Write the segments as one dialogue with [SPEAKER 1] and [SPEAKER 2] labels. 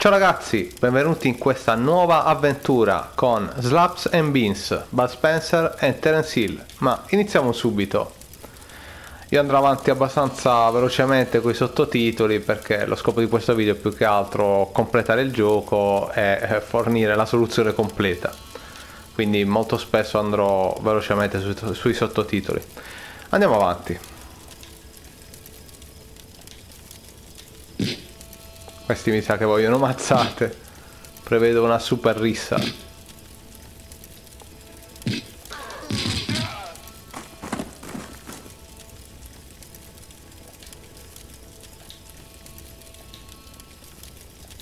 [SPEAKER 1] Ciao ragazzi, benvenuti in questa nuova avventura con Slaps and Beans, Bud Spencer e Terence Hill. Ma iniziamo subito. Io andrò avanti abbastanza velocemente con i sottotitoli perché lo scopo di questo video è più che altro completare il gioco e fornire la soluzione completa. Quindi molto spesso andrò velocemente sui sottotitoli. Andiamo avanti. Questi mi sa che vogliono mazzate. Prevedo una super rissa.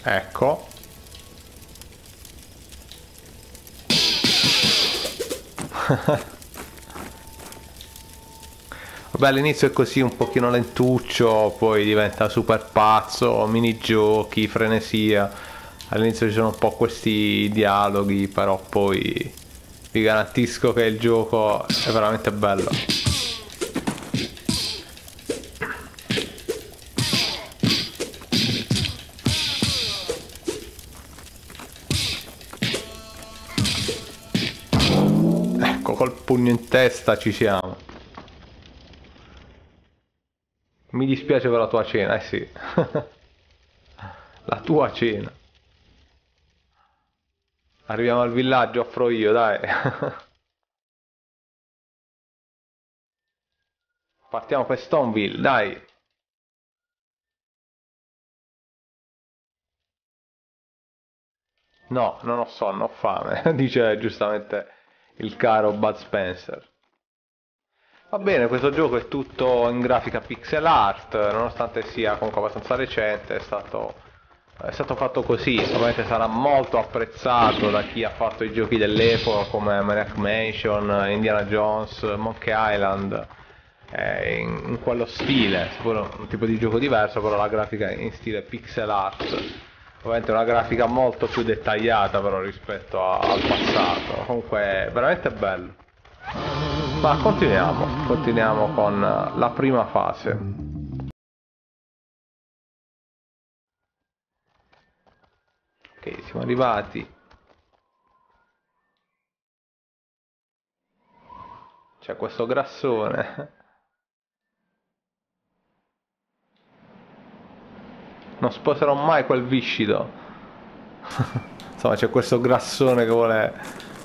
[SPEAKER 1] Ecco. Vabbè all'inizio è così un pochino lentuccio, poi diventa super pazzo, minigiochi, frenesia. All'inizio ci sono un po' questi dialoghi, però poi vi garantisco che il gioco è veramente bello. Ecco, col pugno in testa ci siamo. Mi dispiace per la tua cena, eh sì. la tua cena. Arriviamo al villaggio, offro io, dai. Partiamo per Stoneville, dai. No, non ho sonno, ho fame, dice giustamente il caro Bud Spencer. Va bene, questo gioco è tutto in grafica pixel art, nonostante sia comunque abbastanza recente, è stato, è stato fatto così, ovviamente sarà molto apprezzato da chi ha fatto i giochi dell'epoca come Maniac Mansion, Indiana Jones, Monkey Island, eh, in, in, quello stile, sicuro un tipo di gioco diverso, però la grafica in stile pixel art, ovviamente una grafica molto più dettagliata però rispetto a, al passato, comunque è veramente bello. Ma continuiamo, continuiamo con la prima fase. Ok, siamo arrivati. C'è questo grassone. Non sposerò mai quel viscido. Insomma, c'è questo grassone che vuole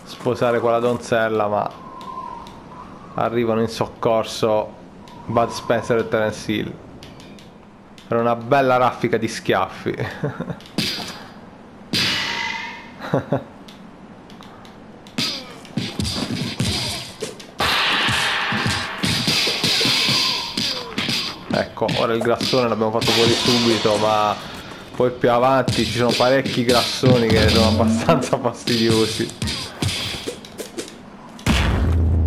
[SPEAKER 1] sposare quella donzella, ma arrivano in soccorso Bud Spencer e Terence Hill. Per una bella raffica di schiaffi. Ecco ora il grassone l'abbiamo fatto fuori subito ma poi più avanti ci sono parecchi grassoni che sono abbastanza fastidiosi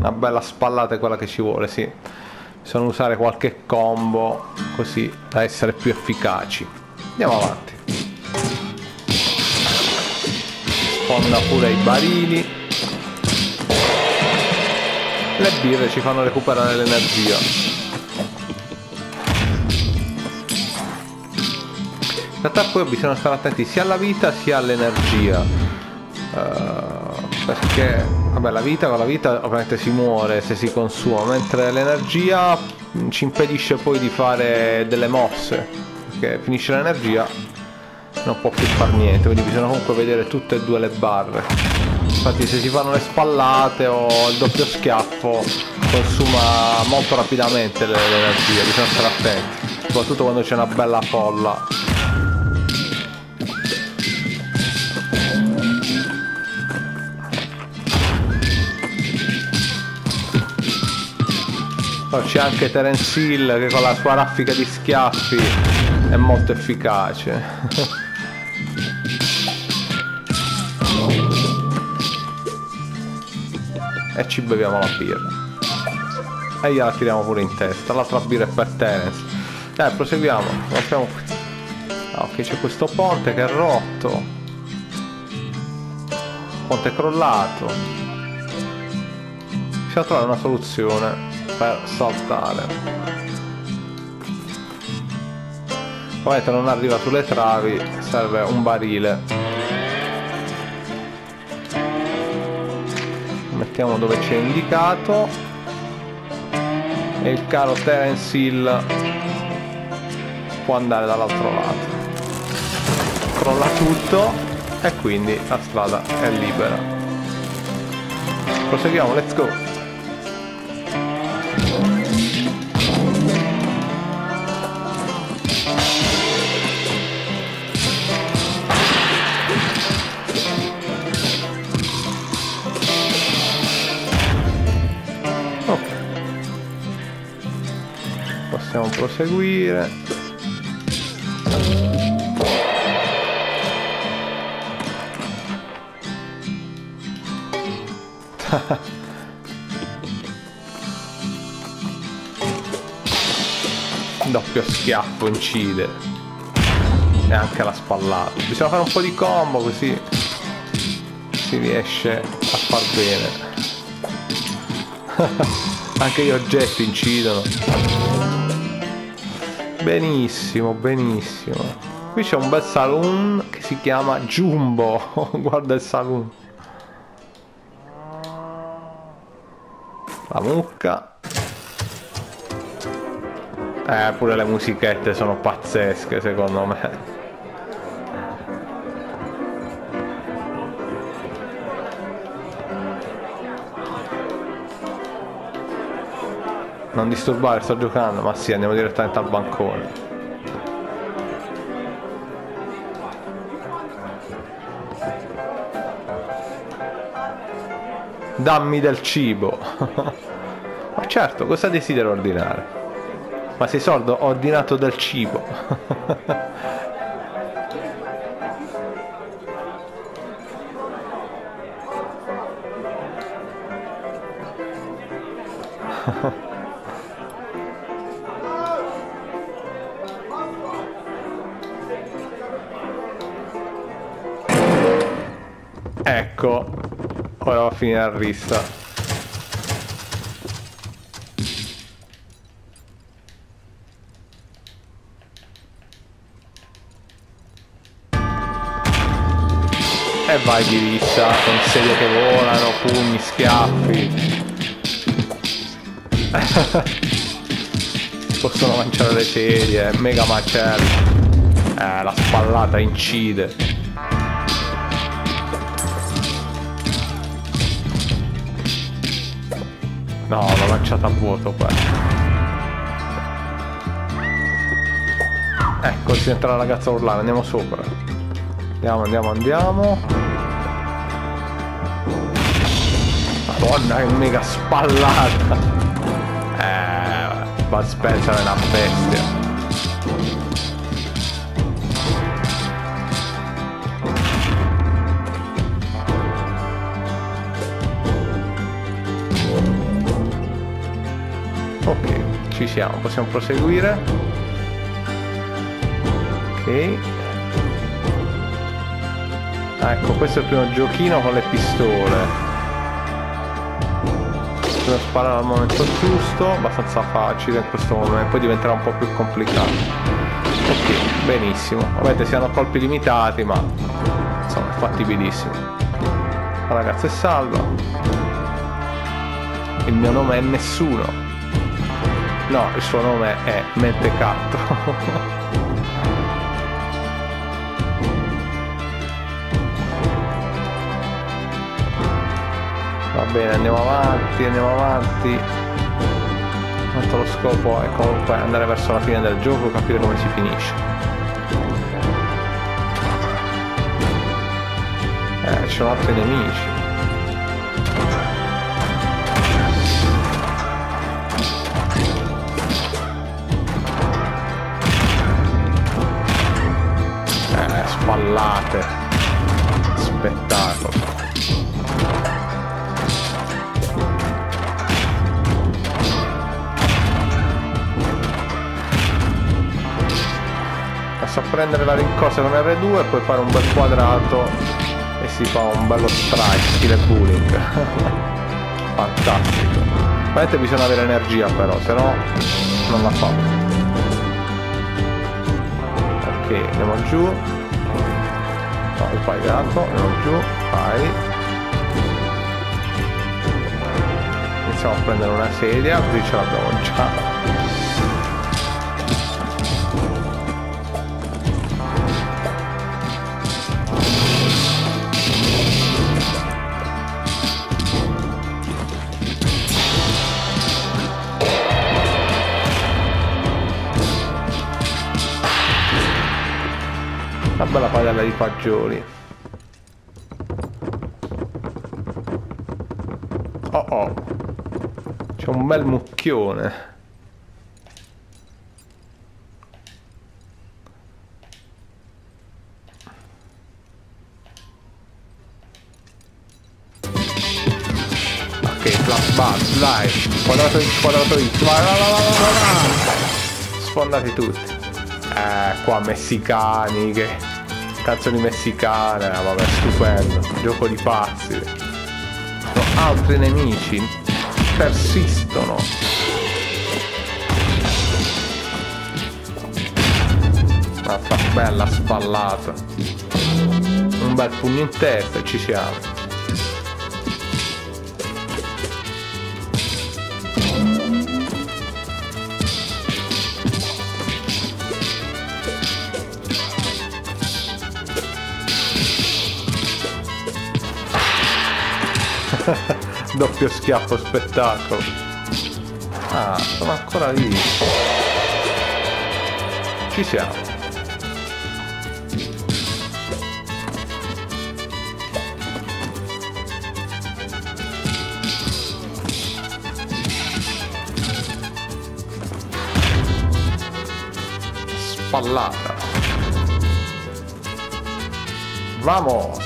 [SPEAKER 1] una bella spallata è quella che ci vuole, sì. Bisogna usare qualche combo così da essere più efficaci. Andiamo avanti. Fonda pure i barili. Le birre ci fanno recuperare l'energia. In realtà poi bisogna stare attenti sia alla vita sia all'energia. Uh, perché Vabbè, la vita con la vita ovviamente si muore se si consuma, mentre l'energia ci impedisce poi di fare delle mosse, perché finisce l'energia non può più fare niente, quindi bisogna comunque vedere tutte e due le barre. Infatti se si fanno le spallate o il doppio schiaffo consuma molto rapidamente l'energia, bisogna stare attenti, soprattutto quando c'è una bella folla c'è anche Terence Hill che con la sua raffica di schiaffi è molto efficace. e ci beviamo la birra. E gliela tiriamo pure in testa. L'altra birra è per Terence. Dai, proseguiamo. Lasciamo qui. Ok, c'è questo ponte che è rotto. Ponte crollato. Bisogna trovare una soluzione per saltare Ovviamente non arriva sulle travi, serve un barile. Mettiamo dove c'è indicato. E il caro Terence Hill può andare dall'altro lato. Crolla tutto e quindi la strada è libera. Proseguiamo, let's go! Proseguire. Doppio schiaffo incide. E anche la spallata. Bisogna fare un po' di combo così si riesce a far bene. Anche gli oggetti incidono Benissimo, benissimo. Qui c'è un bel saloon che si chiama Jumbo. Guarda il saloon. La mucca. Eh, pure le musichette sono pazzesche secondo me. Non disturbare, sto giocando. Ma sì, andiamo direttamente al bancone. Dammi del cibo. Ma certo, cosa desidero ordinare? Ma sei sordo? Ho ordinato del cibo. finire a rissa. E vai di rissa, con sedie che volano, pugni, schiaffi. Possono lanciare le sedie, mega macello. Eh, la spallata incide. Lanciata a vuoto qua. Ecco, si entra la ragazza a urlare, andiamo sopra. Andiamo, andiamo, andiamo. Madonna, che mega spallata. Eh, Bud Spencer è una bestia. Siamo possiamo proseguire. Ok. Ah, ecco questo è il primo giochino con le pistole. Bisogna sparare al momento giusto abbastanza facile in questo momento poi diventerà un po' più complicato. Ok benissimo. Ovviamente si hanno colpi limitati ma insomma è fattibilissimo. La ragazza è salva. Il mio nome è nessuno No, il suo nome è Mentecatto. Va bene, andiamo avanti, andiamo avanti. Tanto lo scopo è comunque andare verso la fine del gioco, capire come si finisce. Eh, ci sono altri nemici. Spallate spettacolo. Basta prendere la rincorsa con R2 e poi fare un bel quadrato e si fa un bello strike stile bullying fantastico. Ovviamente bisogna avere energia però se no non la fa. Ok andiamo giù no, sbagliato andiamo giù vai iniziamo a prendere una sedia qui ce l'abbiamo già bella padella di fagioli oh oh. C'è un bel mucchione. Ok flashback dai quadrato X. Quadrato X vai vai tutti. Eh qua messicani che canzoni messicane, ah, vabbè, stupendo, gioco di pazzi. No, altri nemici persistono. Un'altra bella spallata. Un bel pugno in testa e ci siamo. Doppio schiaffo spettacolo. Ah, sono ancora lì. Ci siamo. Spallata. Vamos!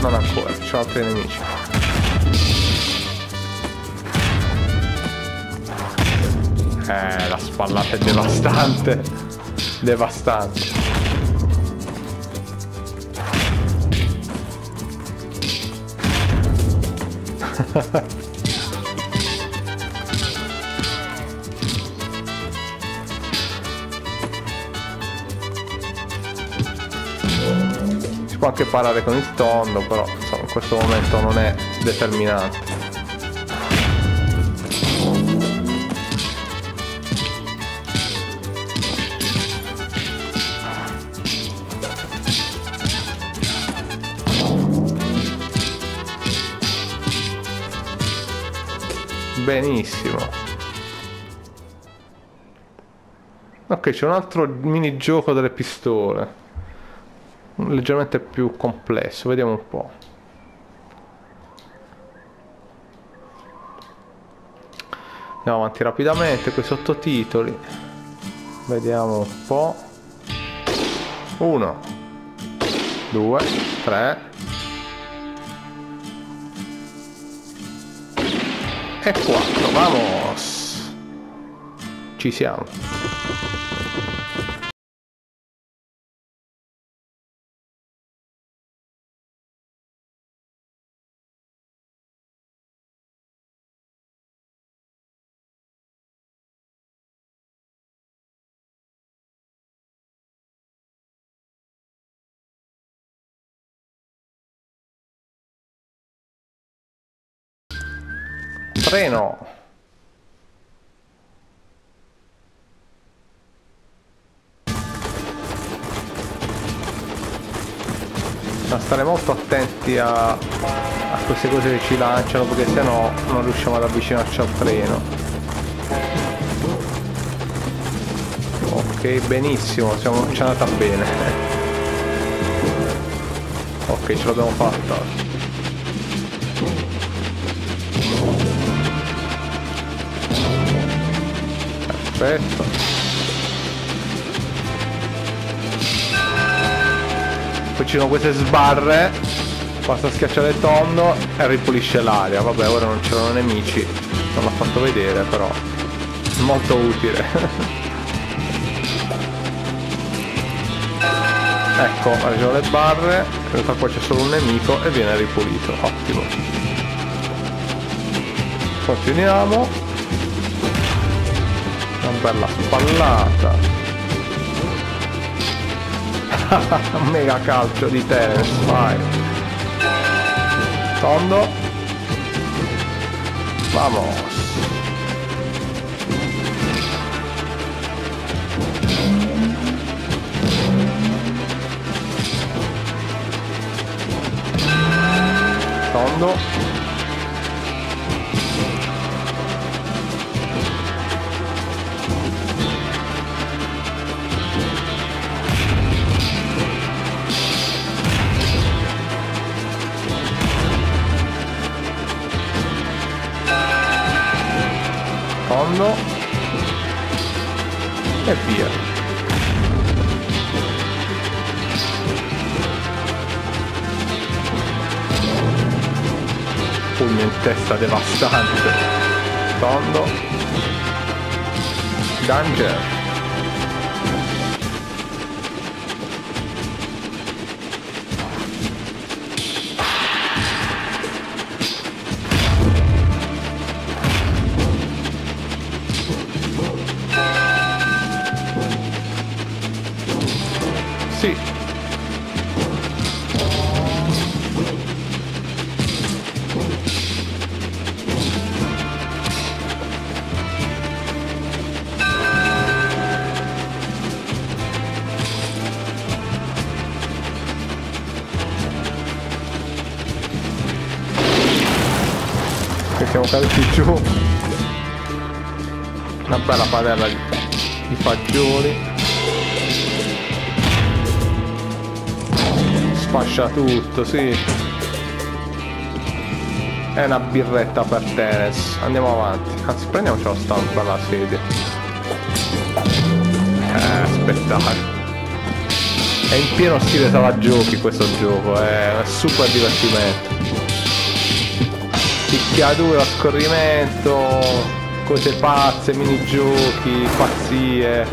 [SPEAKER 1] Non ancora, c'ho altri nemici. La spallata è devastante. Devastante. si può anche parare con il tondo, però insomma, in questo momento non è determinante. Benissimo. Ok, c'è un altro minigioco delle pistole. Leggermente più complesso, vediamo un po'. Andiamo avanti rapidamente con i sottotitoli. Vediamo un po'. Uno, due, tre, e 4, vamos! Ci siamo. Treno. Ma stare molto attenti a, a queste cose che ci lanciano perché sennò non riusciamo ad avvicinarci al treno. Ok, benissimo, siamo, ci è andata bene. Ok, ce l'abbiamo fatta. Perfetto. Poi ci sono queste sbarre basta schiacciare il tondo e ripulisce l'aria. Vabbè ora non c'erano nemici non l'ho fatto vedere però molto utile. Ecco arrivano le barre in realtà qua c'è solo un nemico e viene ripulito. Ottimo. Continuiamo una bella spallata Mega calcio di tennis, vai. Tondo. Vamos. Tondo. Tondo. E via. pugno in testa devastante. Tondo. Danger. Siamo caduti giù. Una bella padella di, di fagioli. Sfascia tutto sì. È una birretta per tennis. Andiamo avanti. Anzi prendiamocelo sta bella sedia. Eh spettacolo. È in pieno stile sala giochi questo gioco è un super divertimento picchiaduro scorrimento, cose pazze, minigiochi, pazzie,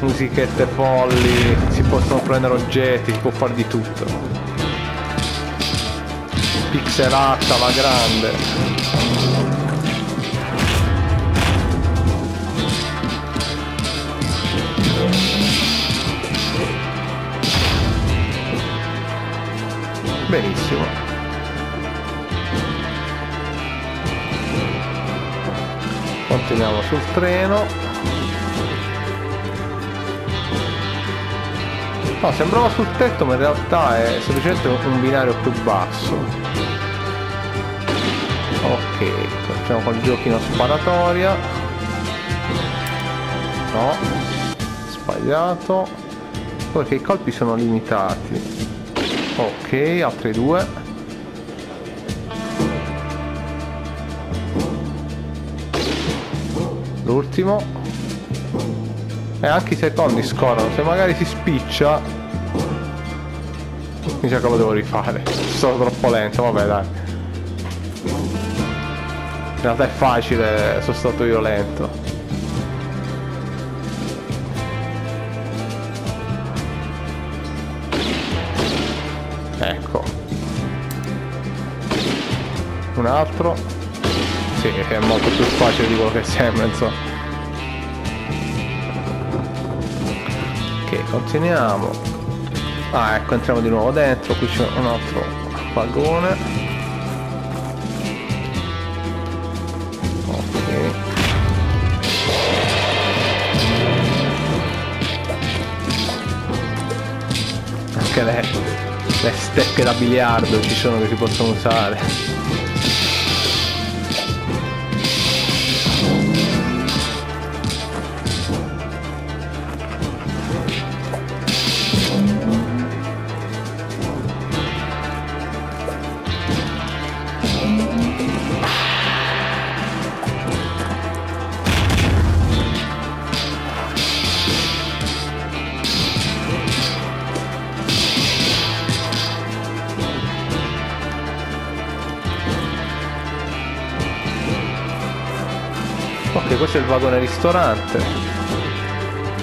[SPEAKER 1] musichette folli, si possono prendere oggetti, si può fare di tutto. Pixelata alla grande. Benissimo. Continuiamo sul treno. No sembrava sul tetto ma in realtà è semplicemente un binario più basso. Ok facciamo col giochino sparatoria. No sbagliato. Perché i colpi sono limitati. Ok altri due l'ultimo e anche i secondi scorrono. Se magari si spiccia mi sa che lo devo rifare. Sono troppo lento vabbè dai. In realtà è facile sono stato io lento. Ecco. Un altro che sembra, insomma. Ok, continuiamo. Ah, ecco, entriamo di nuovo dentro, qui c'è un altro vagone. Anche le, le stecche da biliardo ci sono che si possono usare. Ristorante.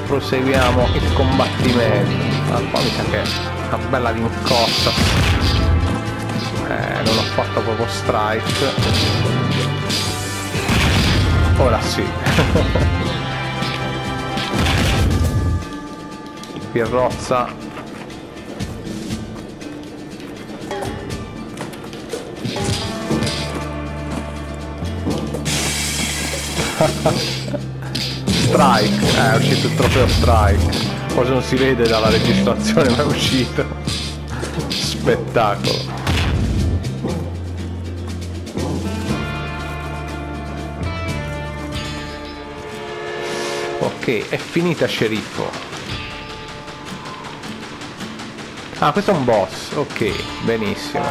[SPEAKER 1] Proseguiamo il combattimento. Ah, qua mi sa che è una bella rincorsa. Eh, non ho fatto proprio strike. Ora sì. Pierrozza. Strike, eh, è uscito il trofeo Strike. Forse non si vede dalla registrazione ma è uscito. Spettacolo. Ok, è finita sceriffo. Ah, questo è un boss. Ok, benissimo.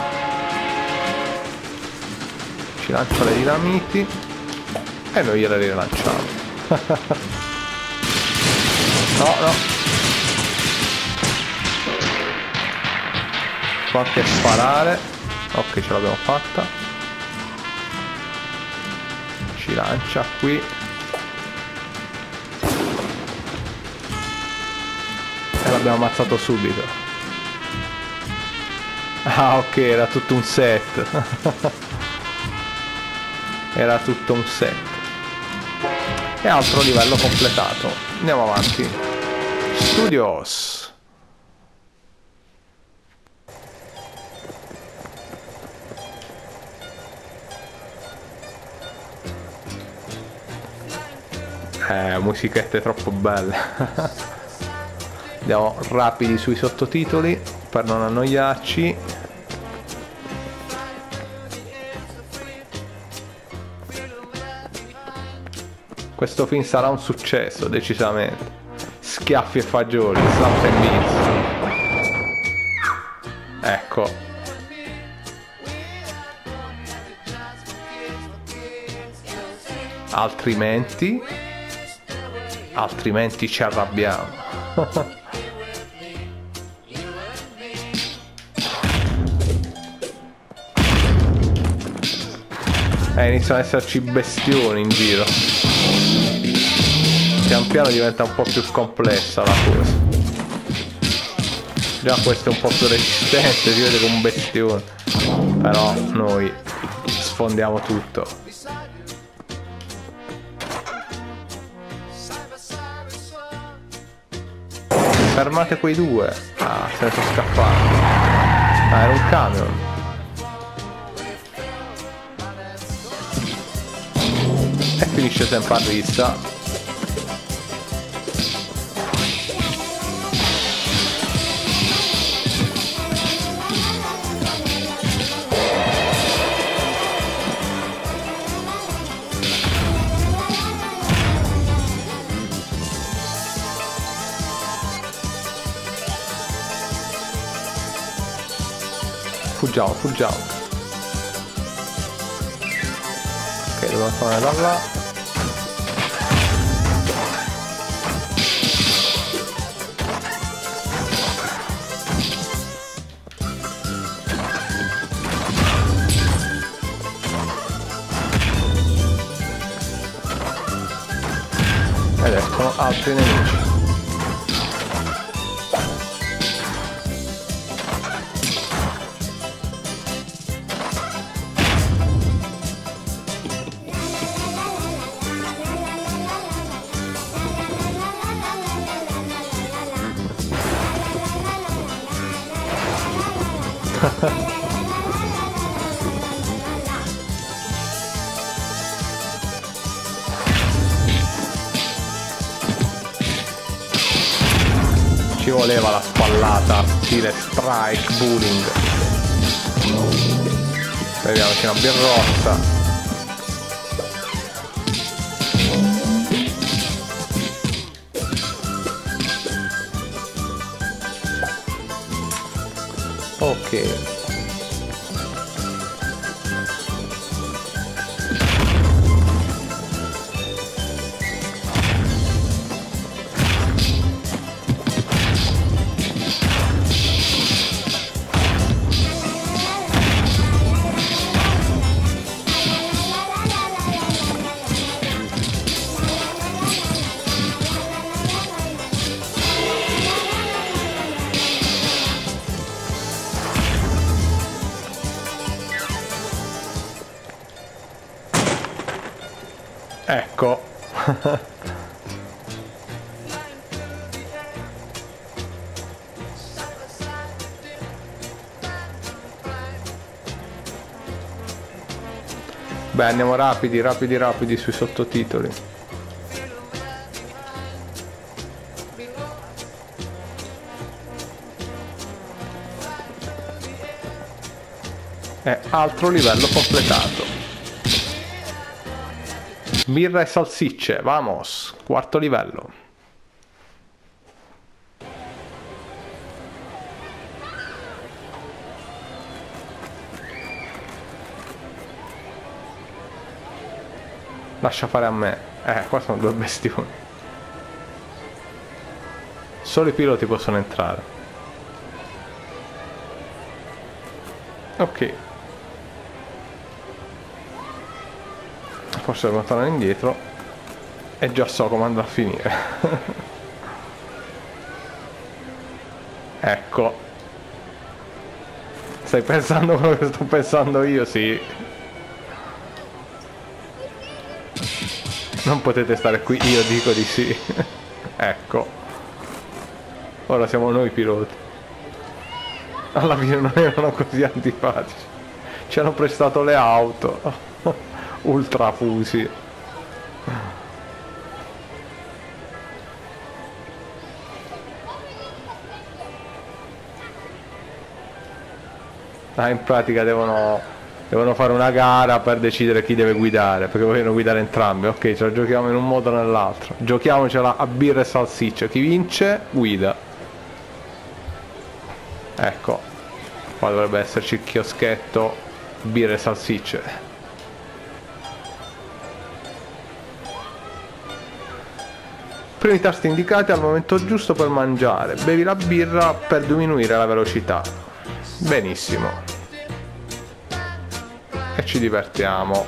[SPEAKER 1] Ci lancia le dinamiti e noi gliele rilanciamo. no, no. Può anche sparare. Ok, ce l'abbiamo fatta. Ci lancia qui. E l'abbiamo ammazzato subito. Ah ok, era tutto un set. era tutto un set. E altro livello completato. Andiamo avanti. Studios. Eh, musichette troppo belle. Andiamo rapidi sui sottotitoli per non annoiarci. Questo film sarà un successo, decisamente. Schiaffi e fagioli, slap and beats. Ecco. Altrimenti... Altrimenti ci arrabbiamo. eh, iniziano ad esserci bestioni in giro. Pian piano diventa un po' più complessa la cosa. Già questo è un po' più resistente, si vede come un bestione. Però noi sfondiamo tutto. Fermate quei due. Ah, se ne sono scappati. Ah, era un camion. Finisce sempre a rissa. Fuggiamo, fuggiamo. Ok, dobbiamo tornare da là. opportunity. Strike, bullying. Vediamoci una birrotta. Andiamo rapidi, rapidi, rapidi sui sottotitoli. E altro livello completato. Birra e salsicce, vamos, quarto livello. Lascia fare a me. Eh, qua sono due bestioni. Solo i piloti possono entrare. Ok. Forse devo tornare indietro. E già so come andrà a finire. Eccolo. Stai pensando quello che sto pensando io? Sì. Non potete stare qui, io dico di sì. ecco. Ora siamo noi piloti. Alla fine non erano così antipatici. Ci hanno prestato le auto. Ultra fusi. Ah, in pratica devono devono fare una gara per decidere chi deve guidare perché vogliono guidare entrambi. Ok ce la giochiamo in un modo o nell'altro. Giochiamocela a birra e salsiccia. Chi vince guida. Ecco. Qua dovrebbe esserci il chioschetto birra e salsicce. Premi i tasti indicati al momento giusto per mangiare. Bevi la birra per diminuire la velocità. Benissimo ci divertiamo.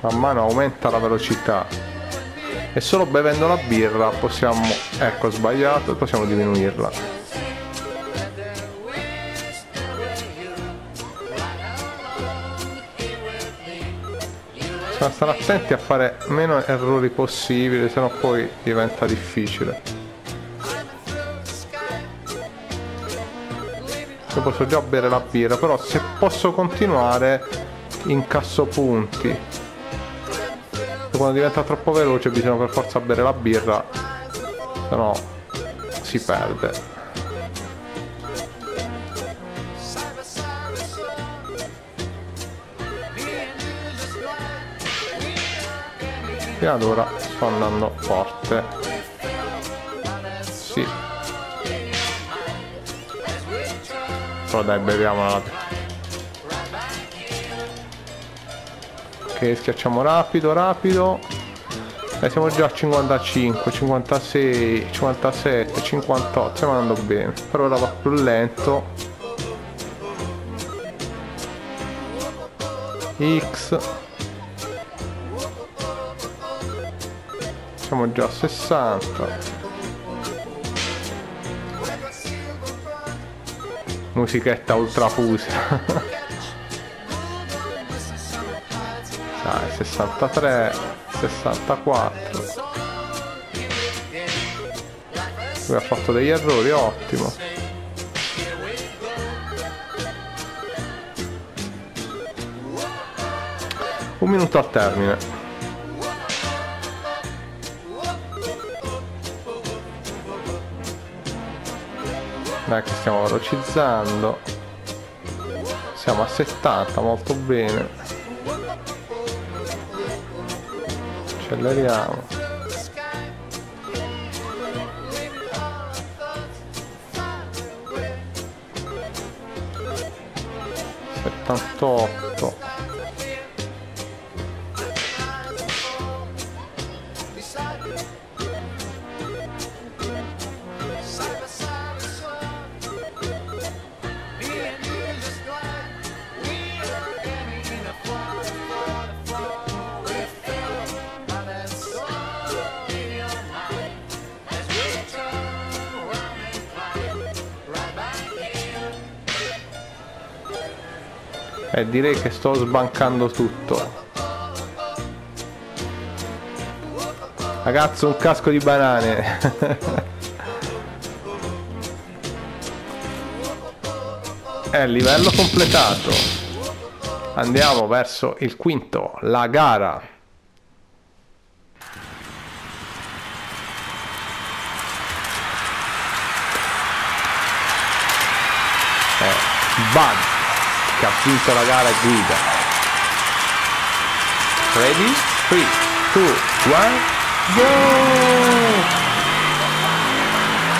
[SPEAKER 1] Man mano aumenta la velocità e solo bevendo la birra possiamo, ecco sbagliato, possiamo diminuirla. Bisogna stare attenti a fare meno errori possibili sennò poi diventa difficile. Io posso già bere la birra però se posso continuare incasso punti. Quando diventa troppo veloce bisogna per forza bere la birra se no si perde fino ad ora sto andando forte. Sì. Però dai beviamola ok schiacciamo rapido rapido. E siamo già a 55 56 57 58 stiamo andando bene. Per ora va più lento. X siamo già a 60 musichetta ultra fusa dai 63 64 lui ha fatto degli errori ottimo. Un minuto al termine dai che stiamo velocizzando. Siamo a 70 molto bene. Acceleriamo. Settantotto E direi che sto sbancando tutto. Ragazzo, un casco di banane. È livello completato. Andiamo verso il quinto, la gara. Eh, Bud che ha vinto la gara e guida. Ready? 3, 2, 1 Go!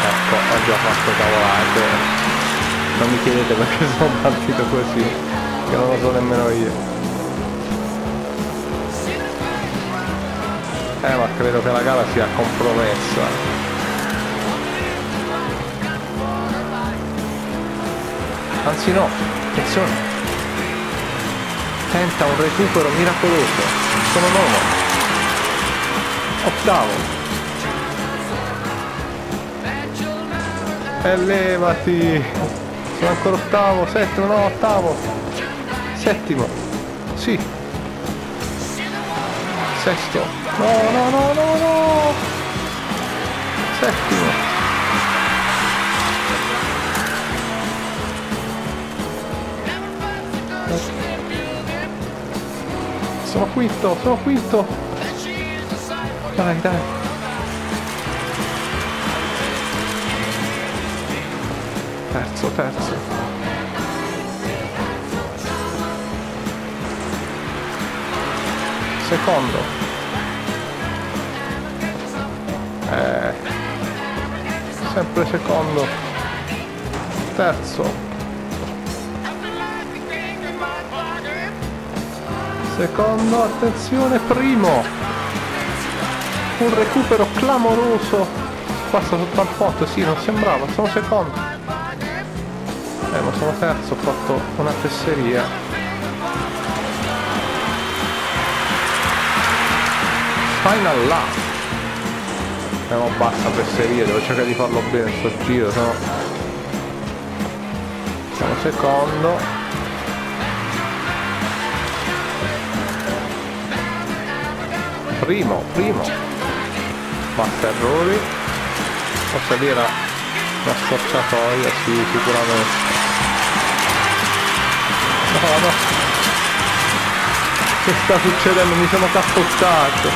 [SPEAKER 1] Ecco, oggi ho fatto cavolate. Non mi chiedete perché sono partito così, che non lo so nemmeno io. Eh, ma credo che la gara sia compromessa. Anzi no, attenzione. Tenta un recupero miracoloso. Sono nono. Ottavo. E levati. Sono ancora ottavo settimo no ottavo. Settimo. Sì. Sesto. No no no no no. Settimo sono quinto sono quinto dai, dai. Terzo, terzo. Secondo. Eh. Sempre secondo. Terzo. Secondo, attenzione, primo. Un recupero clamoroso. Passa sotto al potto sì non sembrava sono secondo. Eh ma sono terzo ho fatto una fesseria. Final lap eh ma basta fesseria devo cercare di farlo bene sto giro no siamo secondo primo primo. Fatta errori. Forse lì era una scorciatoia sì sicuramente. No no. Che sta succedendo? Mi sono cappottato.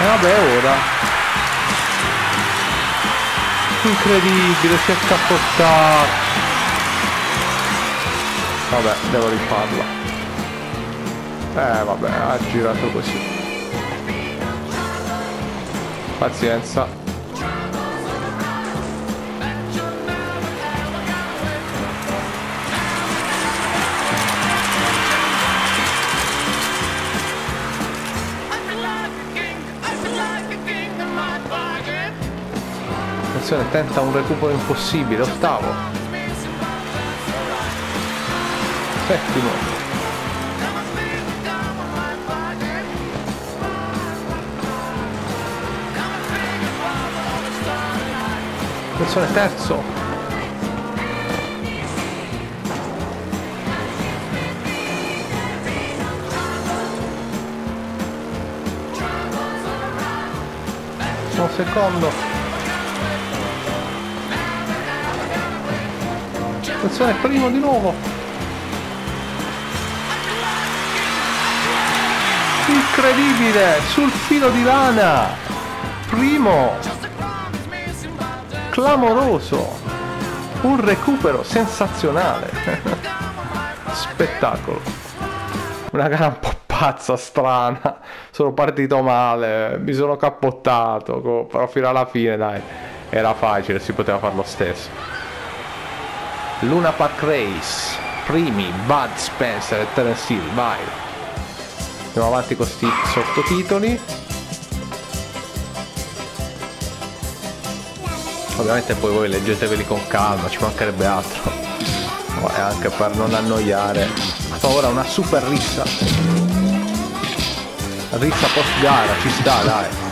[SPEAKER 1] E vabbè ora. Incredibile si è cappottato. Vabbè devo rifarla eh vabbè ha girato così. Pazienza. Attenzione tenta un recupero impossibile ottavo. Settimo Attenzione, terzo. Sono secondo. Attenzione, primo di nuovo. Incredibile, sul filo di lana. Primo clamoroso, un recupero sensazionale, spettacolo, una gara un po' pazza, strana, sono partito male, mi sono cappottato, però fino alla fine dai, era facile, si poteva fare lo stesso. Luna Park Race, primi, Bud Spencer e Terence Hill, vai. Andiamo avanti con questi sottotitoli. Ovviamente poi voi leggeteveli con calma ci mancherebbe altro. E anche per non annoiare. Ma ora una super rissa. Rissa post gara ci sta dai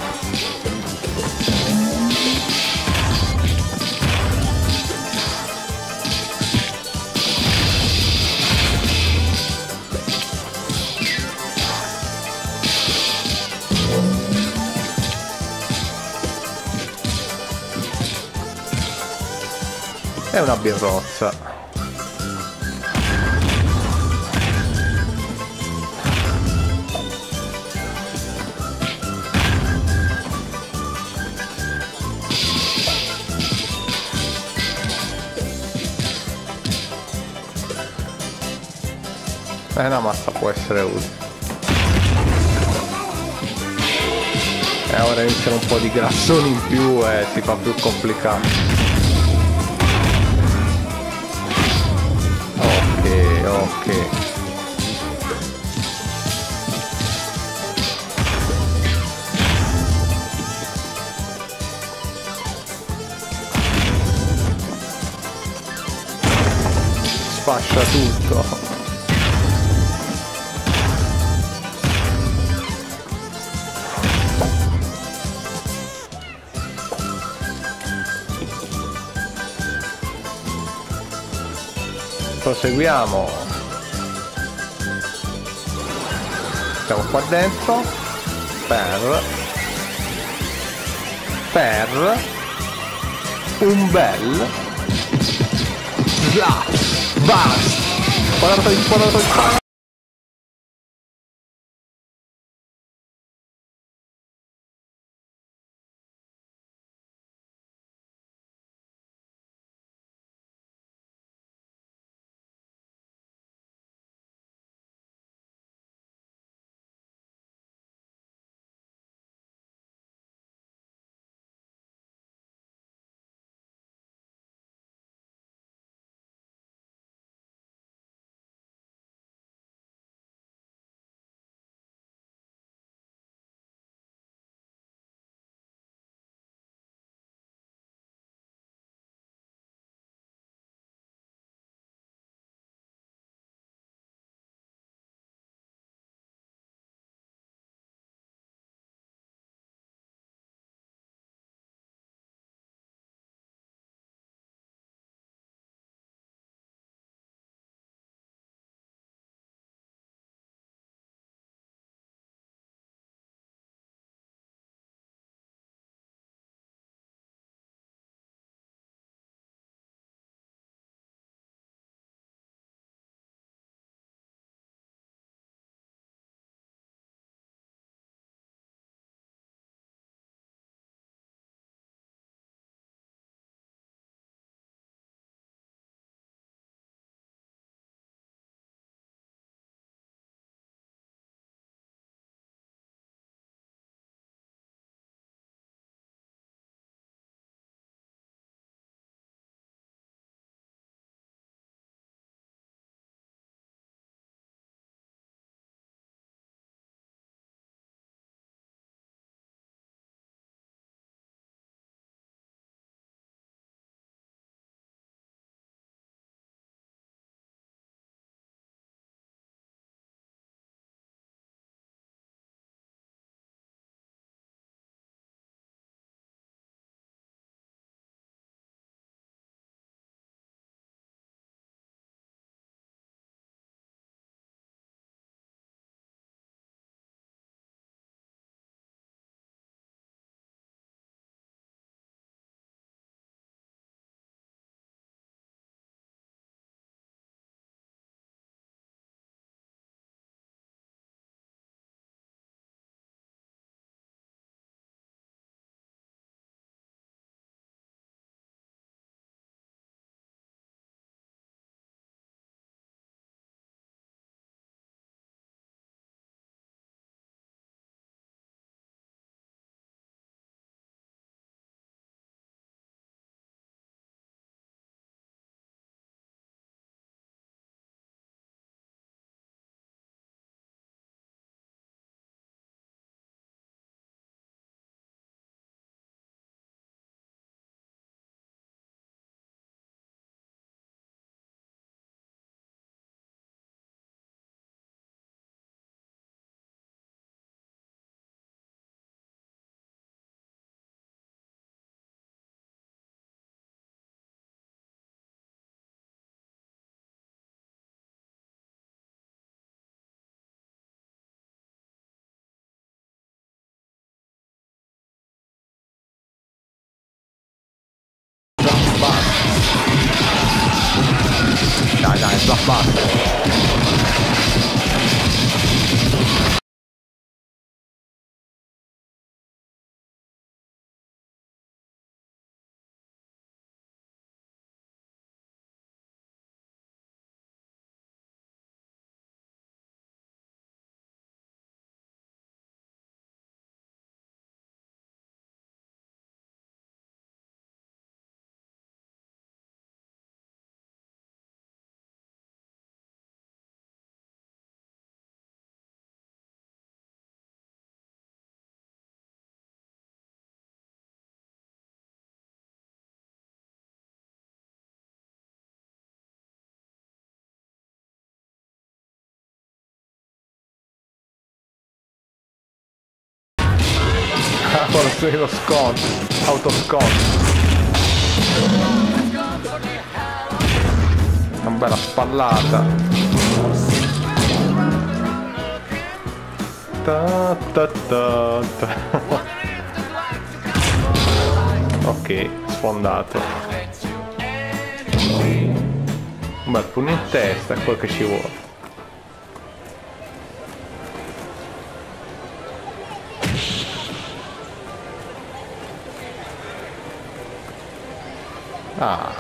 [SPEAKER 1] e una birrozza. Eh no, mazza può essere utile. E ora iniziano un po' di grassoni in più e si fa più complicato. Ok. Sfascia tutto. proseguiamo siamo qua dentro. Per. Per. Un bel. Slap basta. Basta, basta. Con lo sconto, autosconto. Una bella spallata. Ta, ta, ta, ta. ok, sfondato. Un bel pugno in testa è quel che ci vuole. Ah.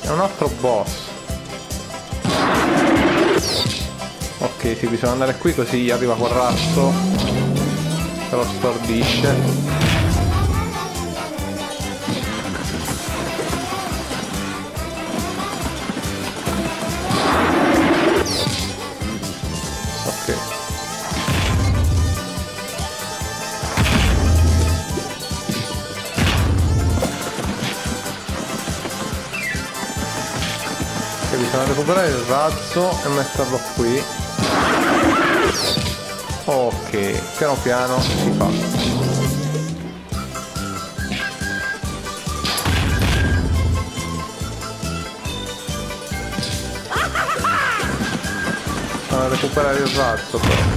[SPEAKER 1] È un altro boss. Ok, sì, bisogna andare qui così arriva quel razzo. Se lo stordisce. Recuperare il razzo e metterlo qui. Ok, piano piano si fa. Bisogna recuperare il razzo però.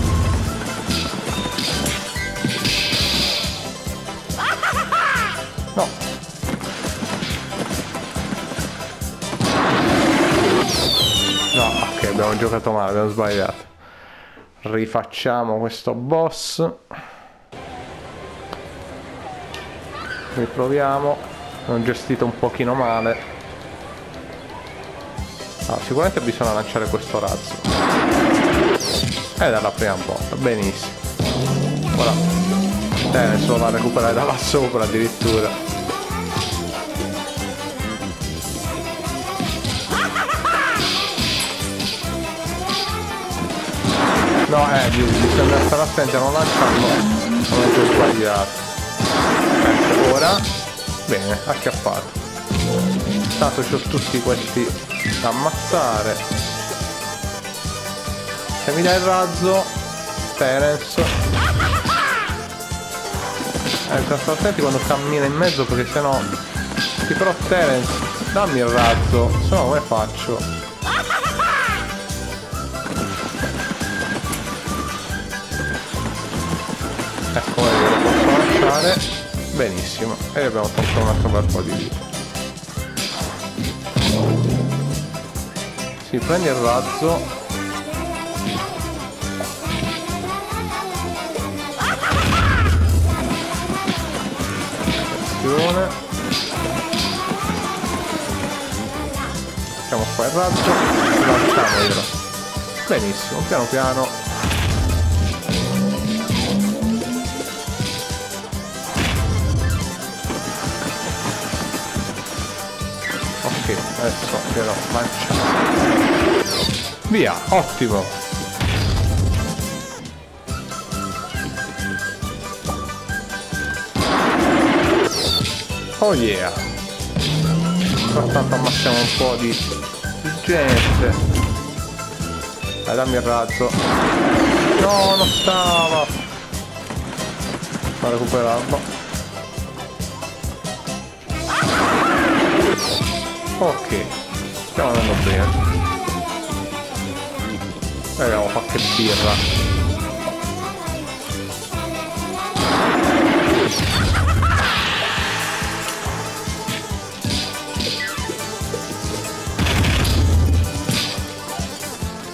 [SPEAKER 1] Abbiamo giocato male, abbiamo sbagliato. Rifacciamo questo boss. Riproviamo. L'ho gestito un pochino male. Ah, sicuramente bisogna lanciare questo razzo. E dalla prima volta, benissimo. Ora, bene, solo da recuperare da là sopra addirittura. No, eh, bi- bisogna stare attenti a non lanciarlo momento sbagliato. Ecco, ora. Bene, acchiappato. Tanto c'ho tutti questi da ammazzare. Se mi dai il razzo, Terence. Eh, bisogna stare attenti quando cammina in mezzo perché sennò. Sì, però Terence, dammi il razzo, se no come faccio? Benissimo. E abbiamo tolto un altro bel po' di vita. Si prende il razzo. Attenzione. Mettiamo qua il razzo. Lanciamoglielo. Benissimo, piano piano adesso glielo lanciamo. Via, ottimo. Oh yeah. Intanto ammazziamo un po' di gente. Dai, dammi il razzo. No, non stava. Ma recuperarlo. Ok, stiamo andando bene. E abbiamo qualche birra.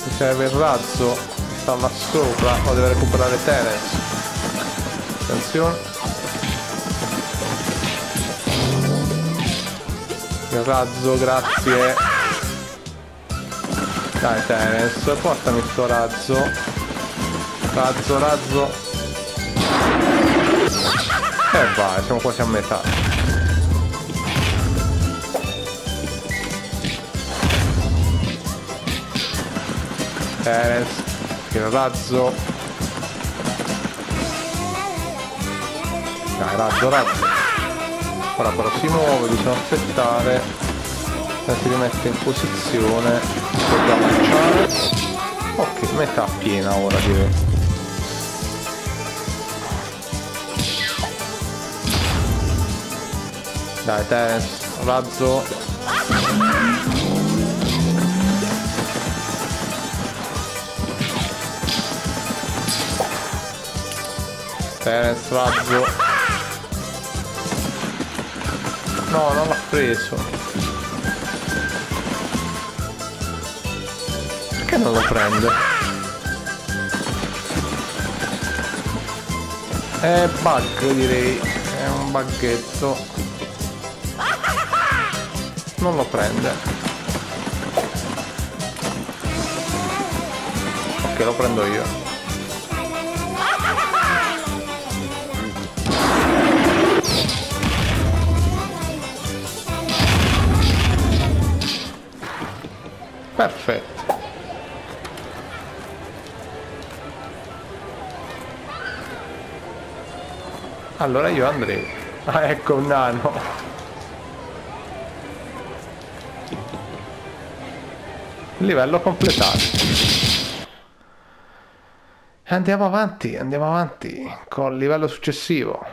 [SPEAKER 1] Mi serve il razzo, sta là sopra, Ma deve recuperare Tenet. Attenzione. Razzo grazie. Dai Terence portami sto razzo. Razzo razzo. E vai siamo quasi a metà. Perez il razzo. Dai razzo razzo ora però si muove bisogna aspettare. Si rimette in posizione. Per lanciare. Ok metà piena ora direi. Dai Terence razzo. Terence razzo no non l'ha preso. Perché non lo prende? È bug direi. È un buggetto non lo prende. Ok lo prendo io Allora io andrei. Ah, ecco un nano. Livello completato. Andiamo avanti, andiamo avanti col livello successivo.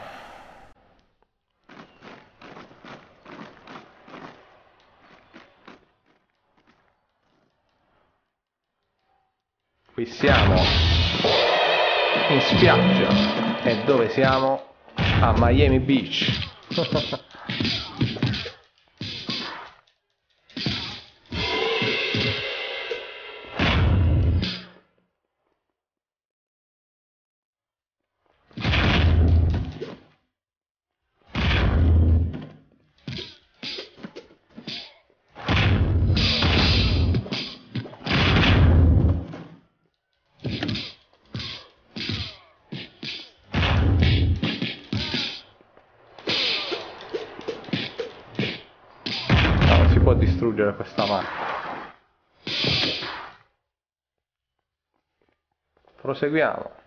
[SPEAKER 1] Qui siamo in spiaggia. E dove siamo? A Miami Beach. distruggere questa macchina proseguiamo.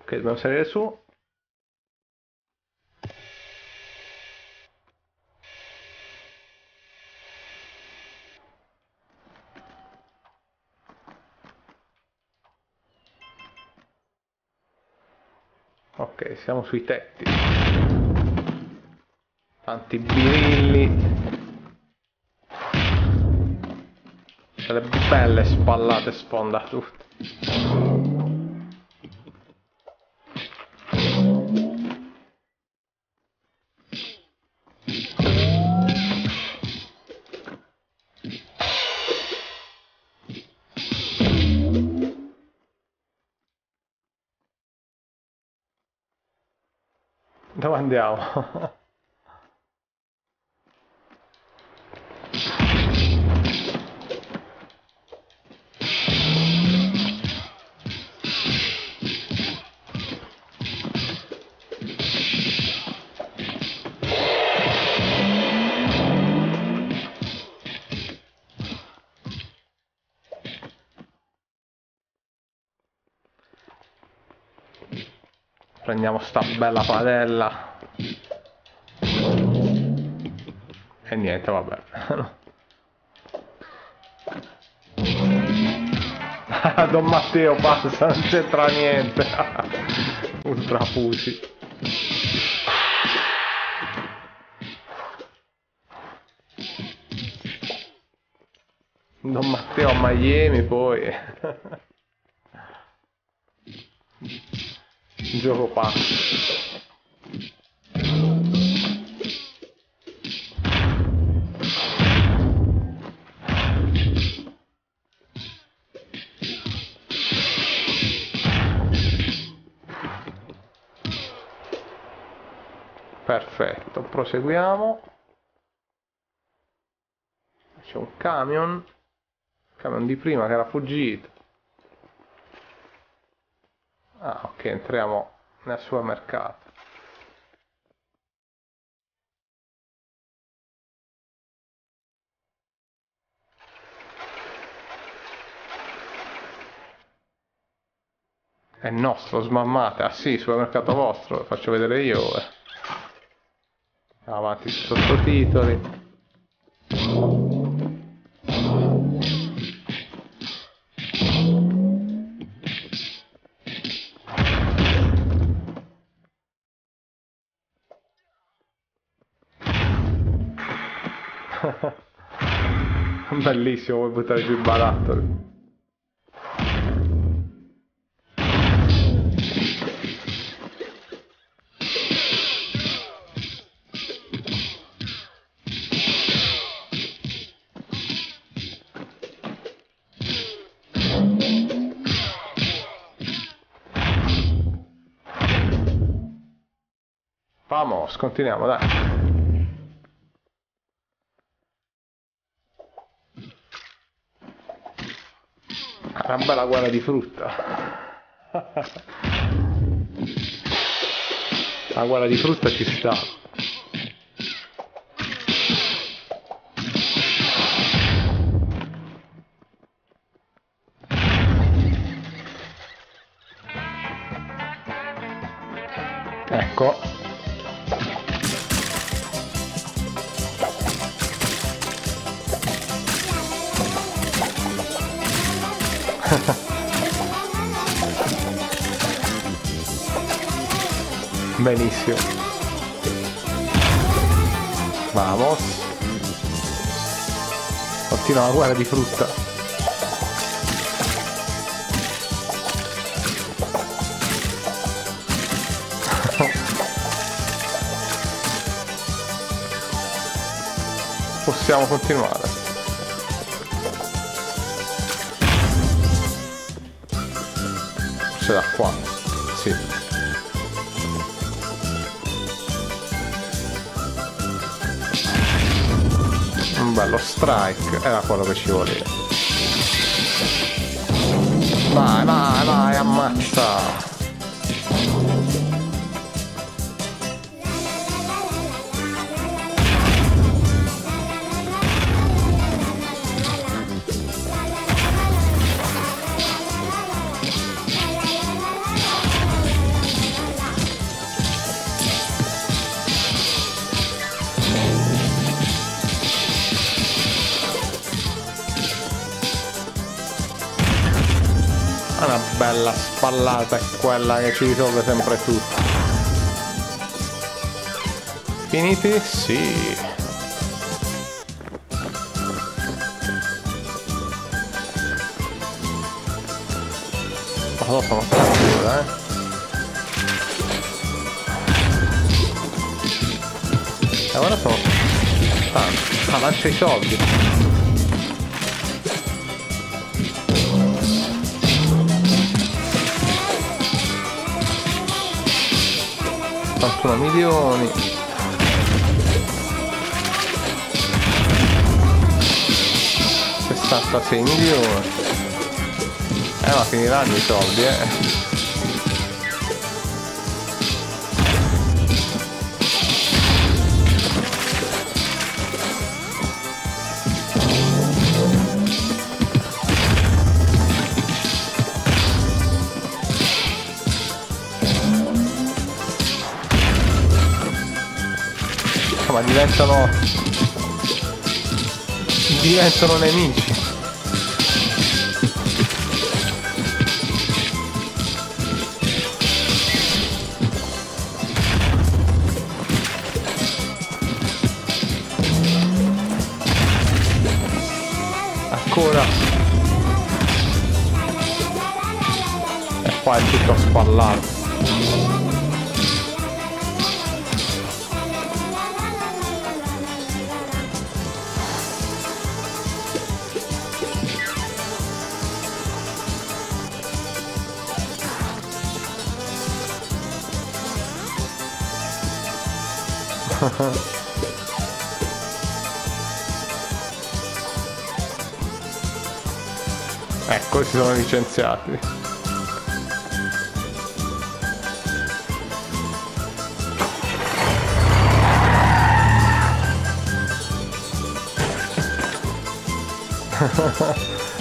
[SPEAKER 1] Ok dobbiamo salire su ok siamo sui tetti. Tanti birilli delle belle spallate sponda tutte andiamo? prendiamo sta bella padella e niente vabbè. Don Matteo passa non c'entra niente. Ultra fusi Don Matteo a Miami poi. Gioco pazzo Perfetto, proseguiamo. C'è un camion. Camion di prima che era fuggito. Ah, ok, entriamo nel supermercato. È nostro, smammate. Ah sì, supermercato vostro, faccio vedere io. Eh. Avanti sottotitoli. Bellissimo, vuoi buttare giù i barattoli. Continuiamo, dai. Una bella guerra di frutta. La guerra di frutta ci sta. Benissimo. Vamos. Continua la guerra di frutta. Possiamo continuare. Forse da qua. Sì. Bello strike era quello che ci voleva. Vai vai vai ammazza bella spallata è quella che ci risolve sempre tutto. Finiti? sì. Ma sono tranquillo eh. E ora sono ah lancia i soldi 81 milioni. Sessantasei milioni. Eh ma finiranno i soldi eh ma diventano diventano nemici. Ancora. E qua è tutto spallato si sono licenziati.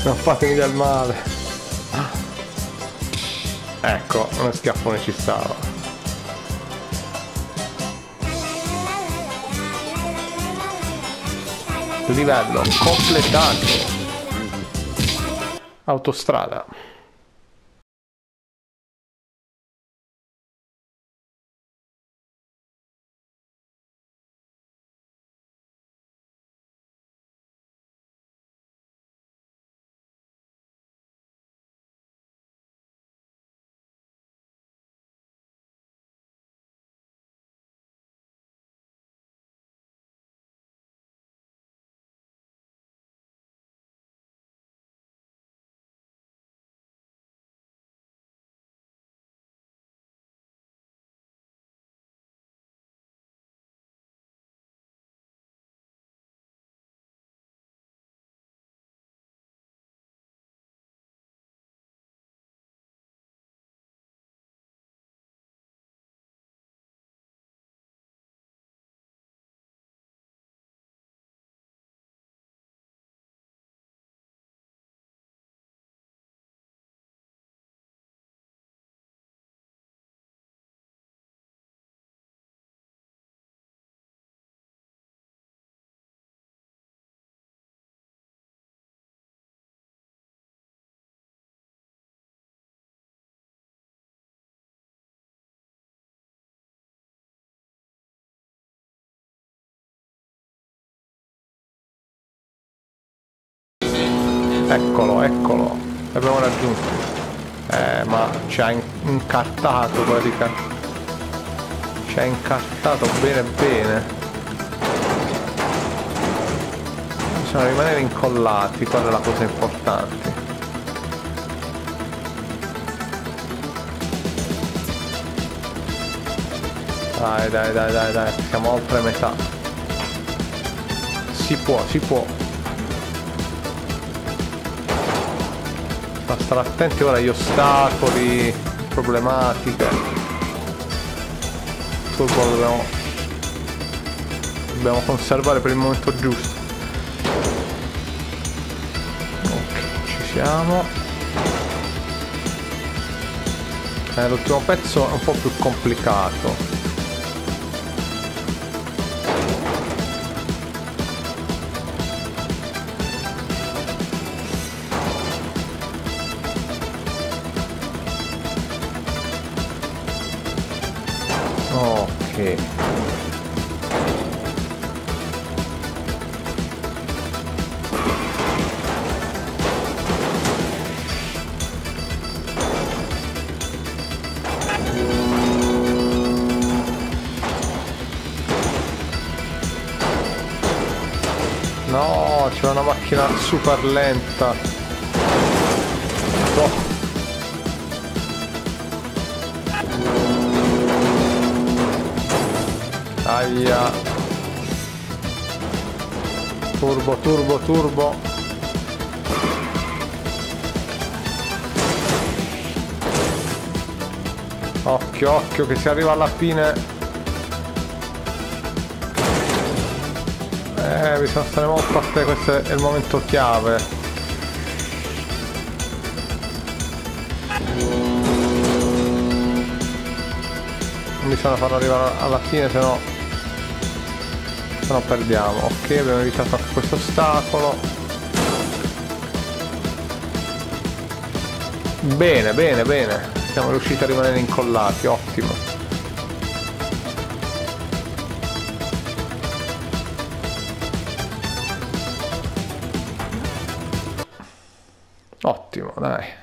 [SPEAKER 1] non fatemi del male. Ecco, uno schiaffone ci stava. Livello completato. Autostrada. Eccolo, eccolo. L'abbiamo raggiunto. Eh, ma ci ha incartato praticamente. Ci ha incartato bene bene. Bisogna rimanere incollati, quella è la cosa importante. Dai, dai, dai, dai, dai, siamo oltre metà. Si può, si può. Ma stare attenti ora agli ostacoli, problematiche. Turbo dobbiamo, dobbiamo conservare per il momento giusto. Ok, ci siamo. Eh, L'ultimo pezzo è un po' più complicato. Super lenta. Oh. Aia. Turbo, turbo, turbo. Occhio, occhio che si arriva alla fine Stare molto attenti, questo è il momento chiave. Non bisogna farlo arrivare alla fine, se no... Se no perdiamo. Ok, abbiamo evitato anche questo ostacolo. Bene, bene, bene. Siamo riusciti a rimanere incollati, ottimo. Ottimo,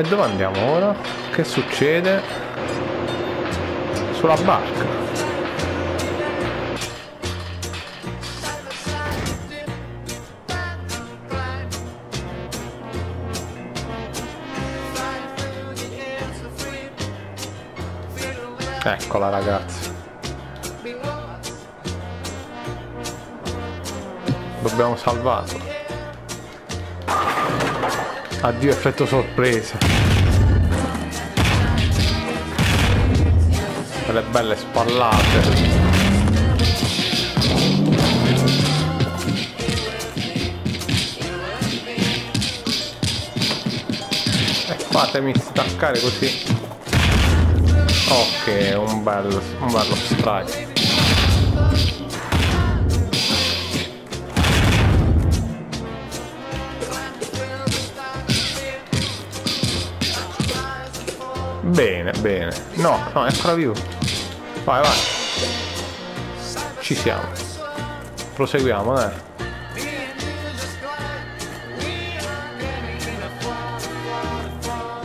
[SPEAKER 1] E dove andiamo ora? Che succede? Sulla barca. Eccola ragazzi. Dobbiamo salvarlo. Addio effetto sorpresa. Quelle belle spallate. E fatemi staccare così. Ok, un bello, un bello strike. Bene, bene. No, no, è ancora vivo. Vai, vai. Ci siamo. Proseguiamo, dai.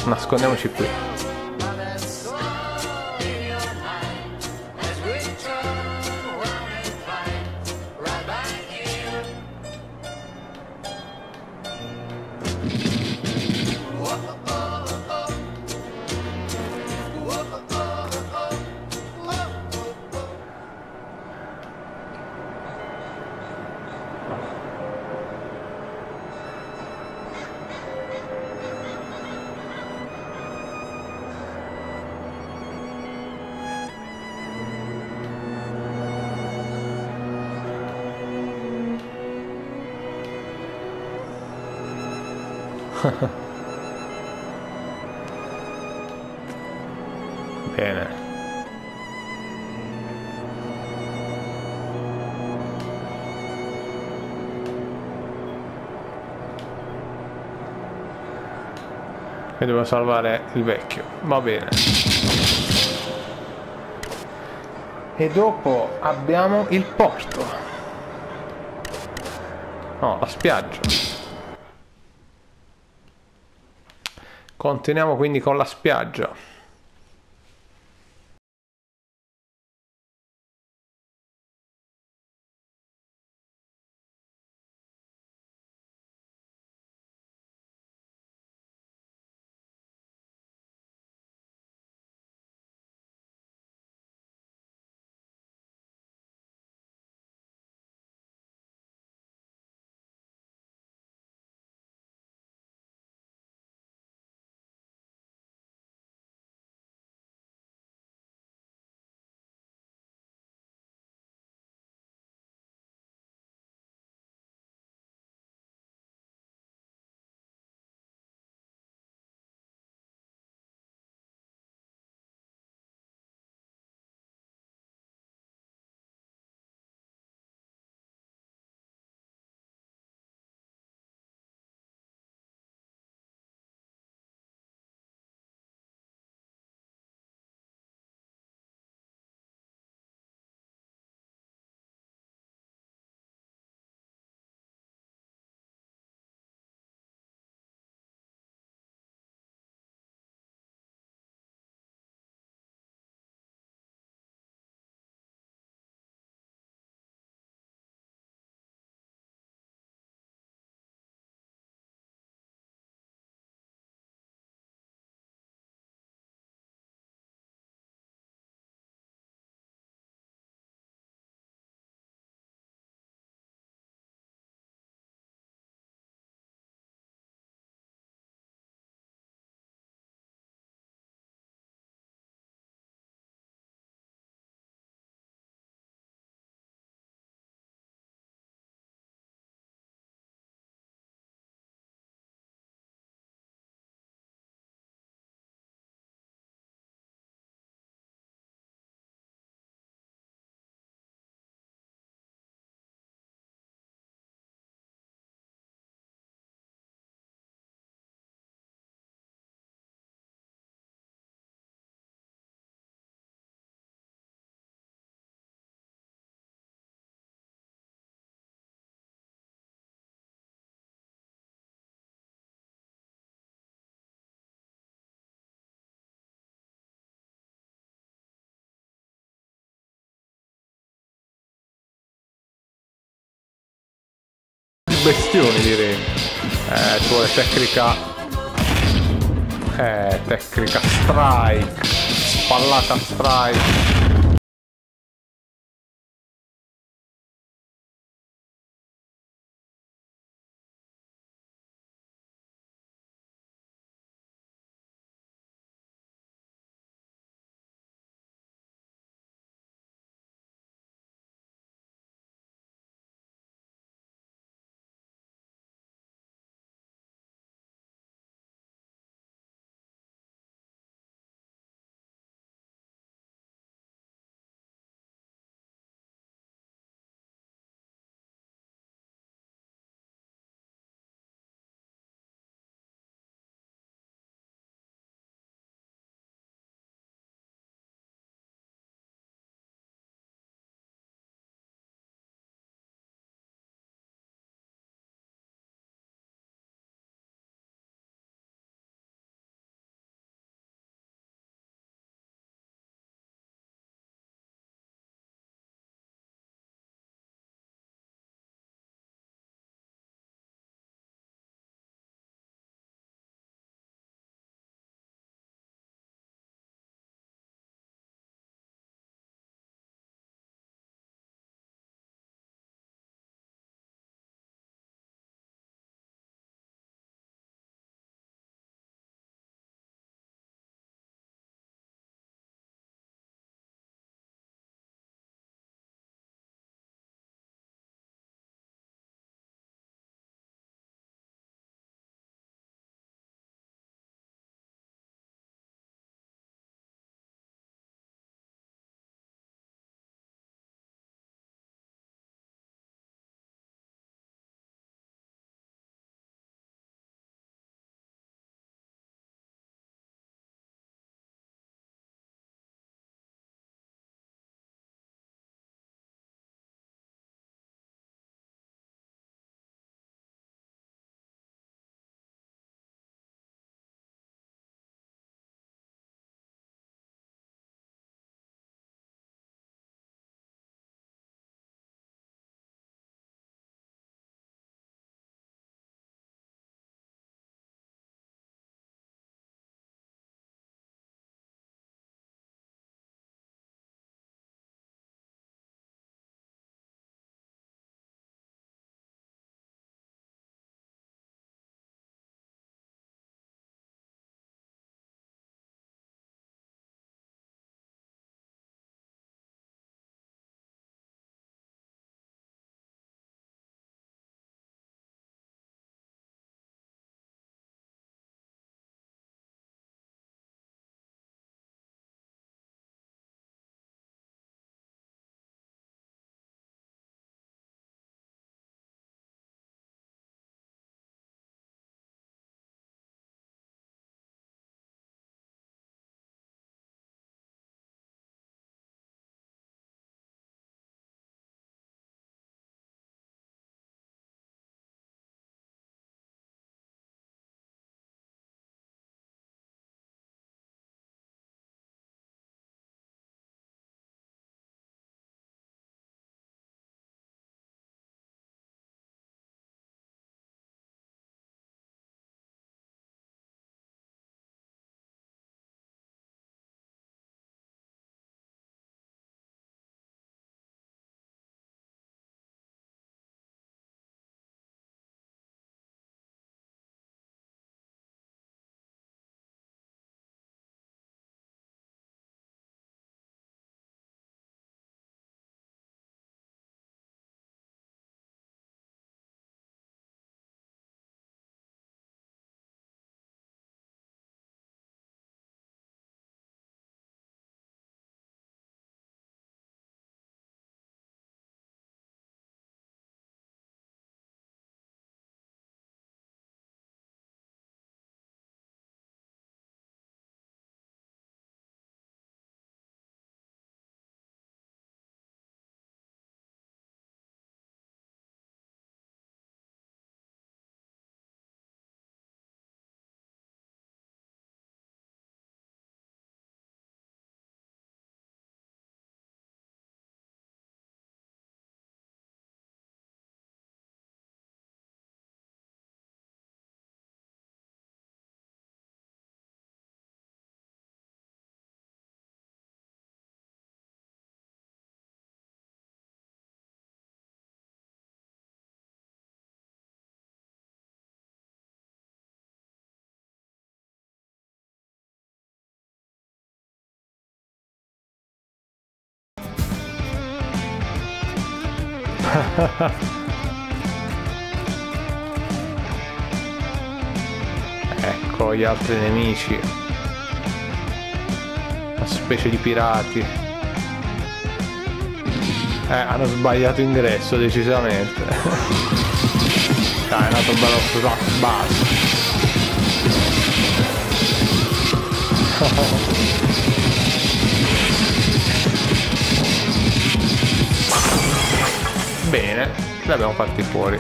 [SPEAKER 1] Nascondiamoci qui. E devo salvare il vecchio. Va bene. E dopo abbiamo il porto. No, la spiaggia. Continuiamo quindi con la spiaggia. Bestioni direi. Eh, ci vuole tecnica... Eh, tecnica strike. Spallata strike. ecco gli altri nemici. Una specie di pirati. Eh, hanno sbagliato ingresso decisamente. Dai, è andato bello flap basso. Bene, li abbiamo fatti fuori.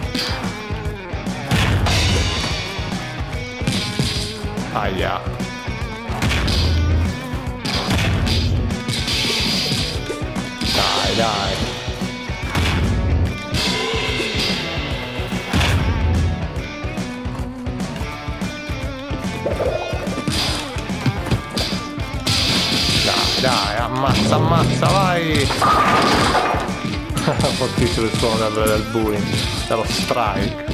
[SPEAKER 1] Aia. Dai, dai. Dai, dai, ammazza, ammazza, vai! Fortissimo il suono del, del bullying, dello strike.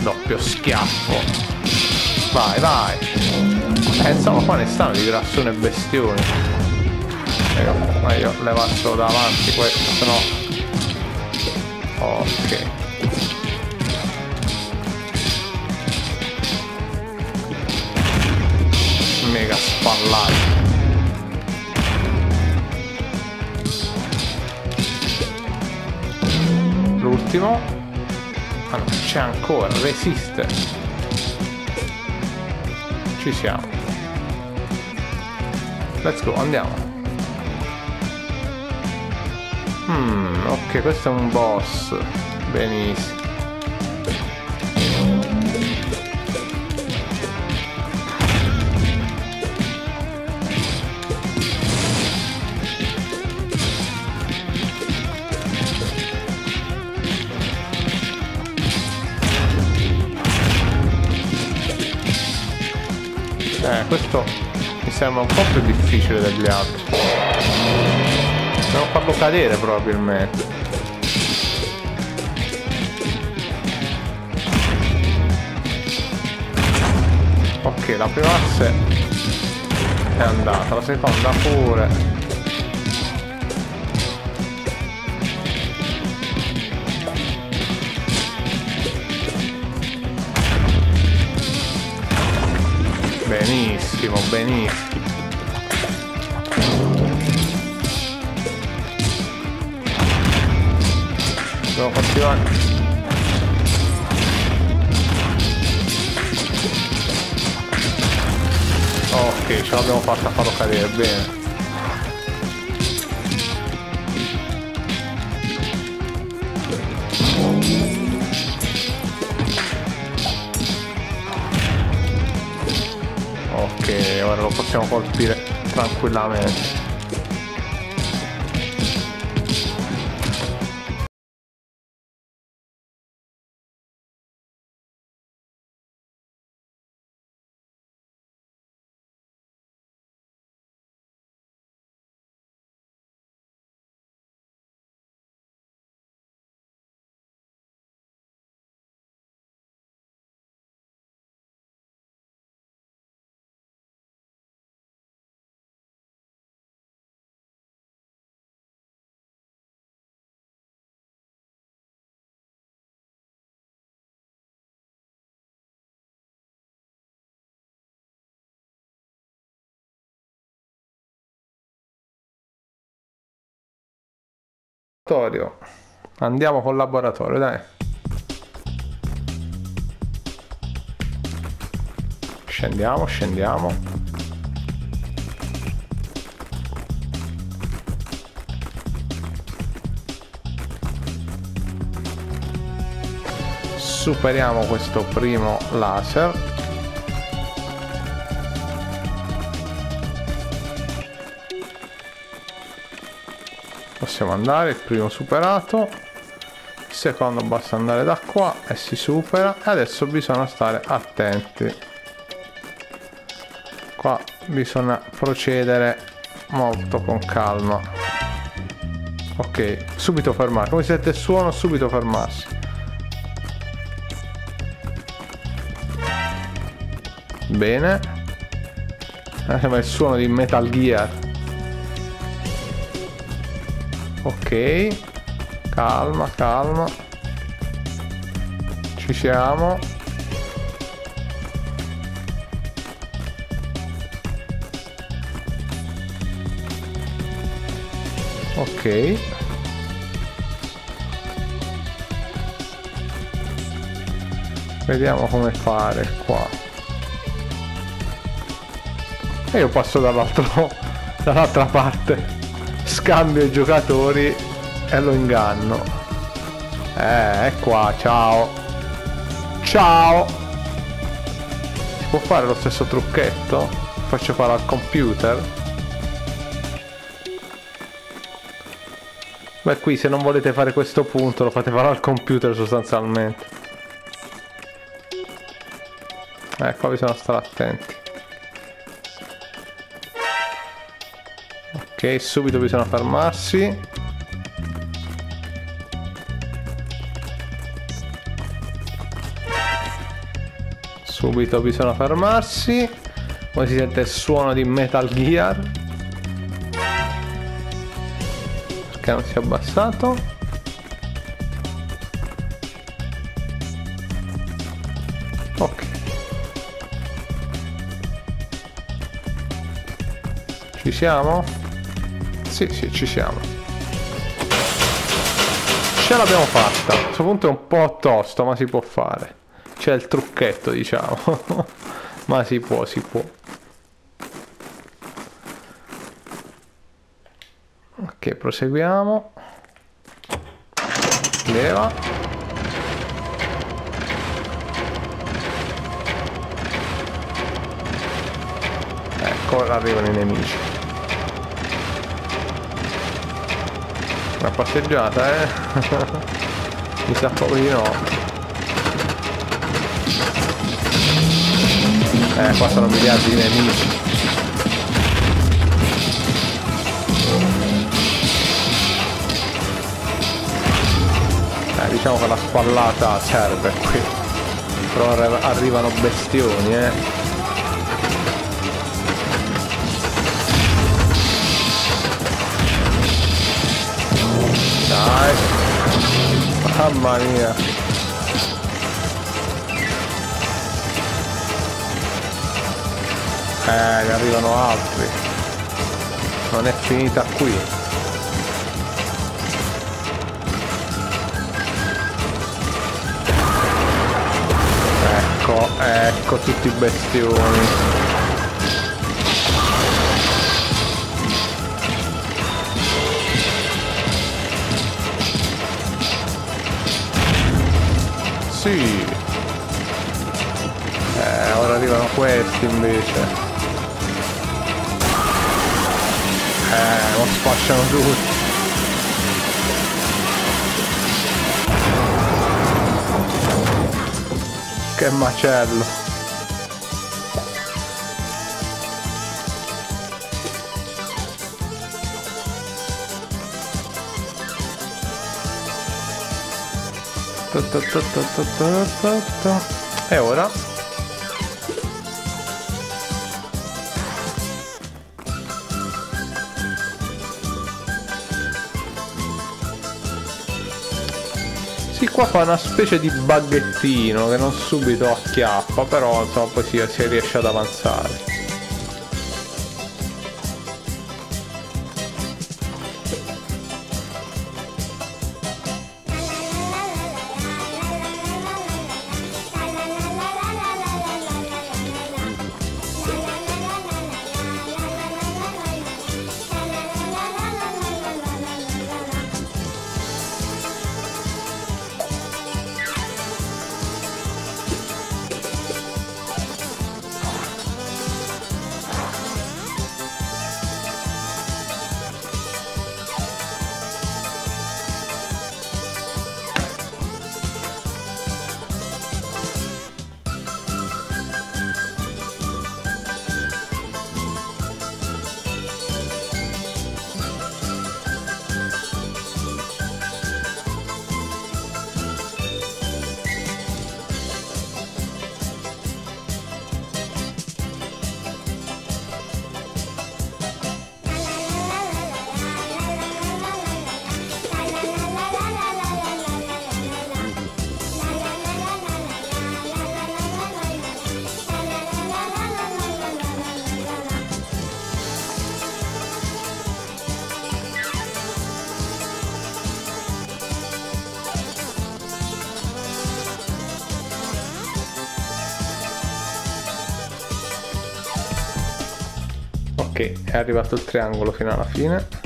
[SPEAKER 1] Doppio schiaffo. Vai, vai. Eh, insomma, qua ne stanno di grassone bestioni. Ecco, ma io levassero davanti questo, se no... Ok. Mega spallato. L'ultimo. Ah no, c'è ancora, resiste. Ci siamo. Let's go, andiamo. Hmm, ok, questo è un boss. Benissimo. Questo mi sembra un po' più difficile degli altri. Devo farlo cadere probabilmente. Ok, la prima asse è andata, la seconda pure. Benissimo, benissimo. Devo continuare. Ok, ce l'abbiamo fatta a farlo cadere, bene. Possiamo colpire tranquillamente. Laboratorio. Andiamo col laboratorio, dai. Scendiamo, scendiamo. Superiamo questo primo laser. Possiamo andare il primo superato. Il secondo basta andare da qua e si supera. E adesso bisogna stare attenti. Qua bisogna procedere molto con calma. Ok subito fermare. Come sente il suono subito fermarsi bene. Eh, sembra il suono di Metal Gear Ok. Calma, calma. Ci siamo. Ok. Vediamo come fare qua. E io passo dall'altro dall'altra parte. Scambio i giocatori e lo inganno. Eh, è qua, ciao. Ciao. Si può fare lo stesso trucchetto? Faccio fare al computer? Beh qui se non volete fare questo punto lo fate fare al computer sostanzialmente. Ecco, bisogna stare attenti. Subito bisogna fermarsi. Subito bisogna fermarsi. Poi si sente il suono di Metal Gear. perché non si è abbassato ok ci siamo? Sì sì ci siamo. Ce l'abbiamo fatta. A questo punto è un po' tosto ma si può fare. C'è il trucchetto diciamo. Ma si può si può. Ok proseguiamo. Leva. Ecco arrivano i nemici una passeggiata eh. Mi sa proprio di no. Eh qua sono miliardi di nemici. Eh, diciamo che la spallata serve qui. Però arrivano bestioni eh dai. Mamma mia. Eh ne arrivano altri. Non è finita qui. Ecco, ecco tutti i bestioni. Sì. Eh, ora arrivano questi invece. Eh, lo sfasciano tutti. Che macello. E ora? Sì, qua fa una specie di baghettino che non subito acchiappa, però insomma poi si, si riesce ad avanzare. È arrivato il triangolo fino alla fine.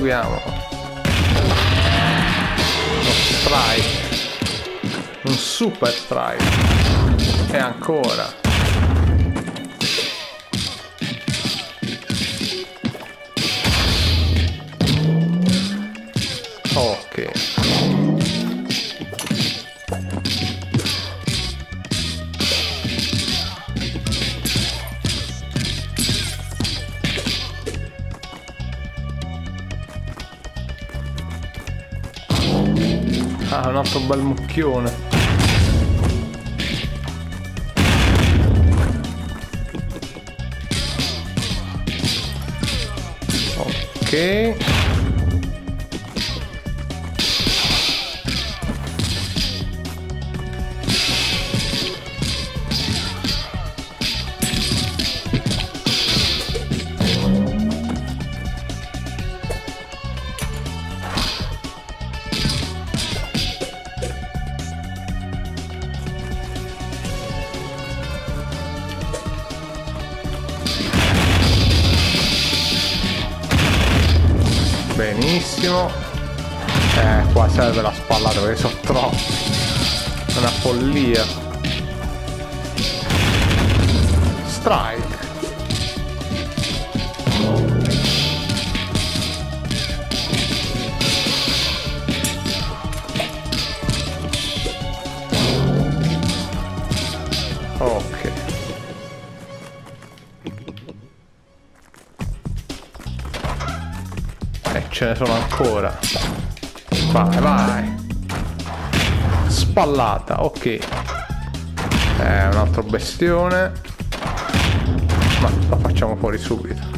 [SPEAKER 1] Proseguiamo strike un super strike e ancora Ah, un altro bel mucchione. Ok. Spallata ok. Eh, un altro bestione. Ma lo facciamo fuori subito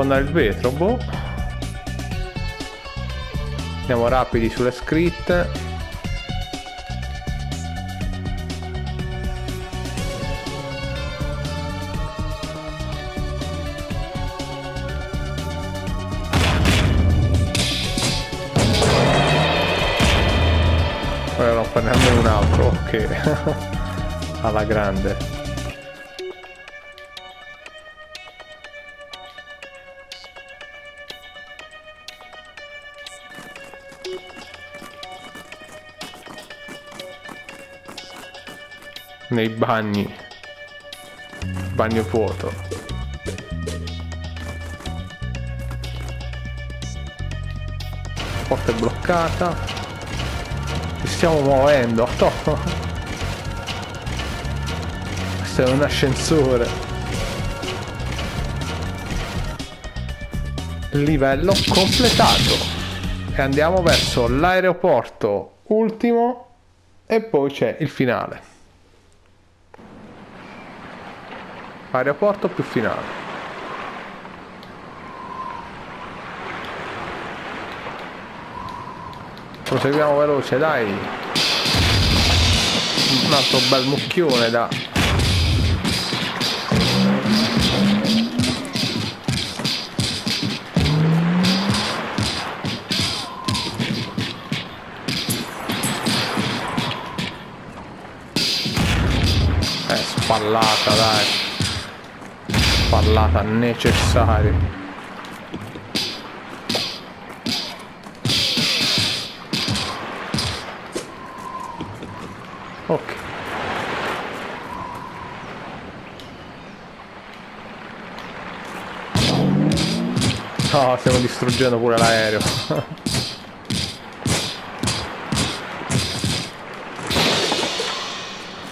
[SPEAKER 1] sfondare il vetro, boh. Andiamo rapidi sulle scritte. Ora non prenderne un altro, ok. alla grande nei bagni. Bagno vuoto. Porta è bloccata. Ci stiamo muovendo. Questo è un ascensore. Livello completato. E andiamo verso l'aeroporto ultimo e poi c'è il finale aeroporto più finale. Proseguiamo veloce dai. Un altro bel mucchione da spallata dai spallata necessaria. Ok. No, stiamo distruggendo pure l'aereo.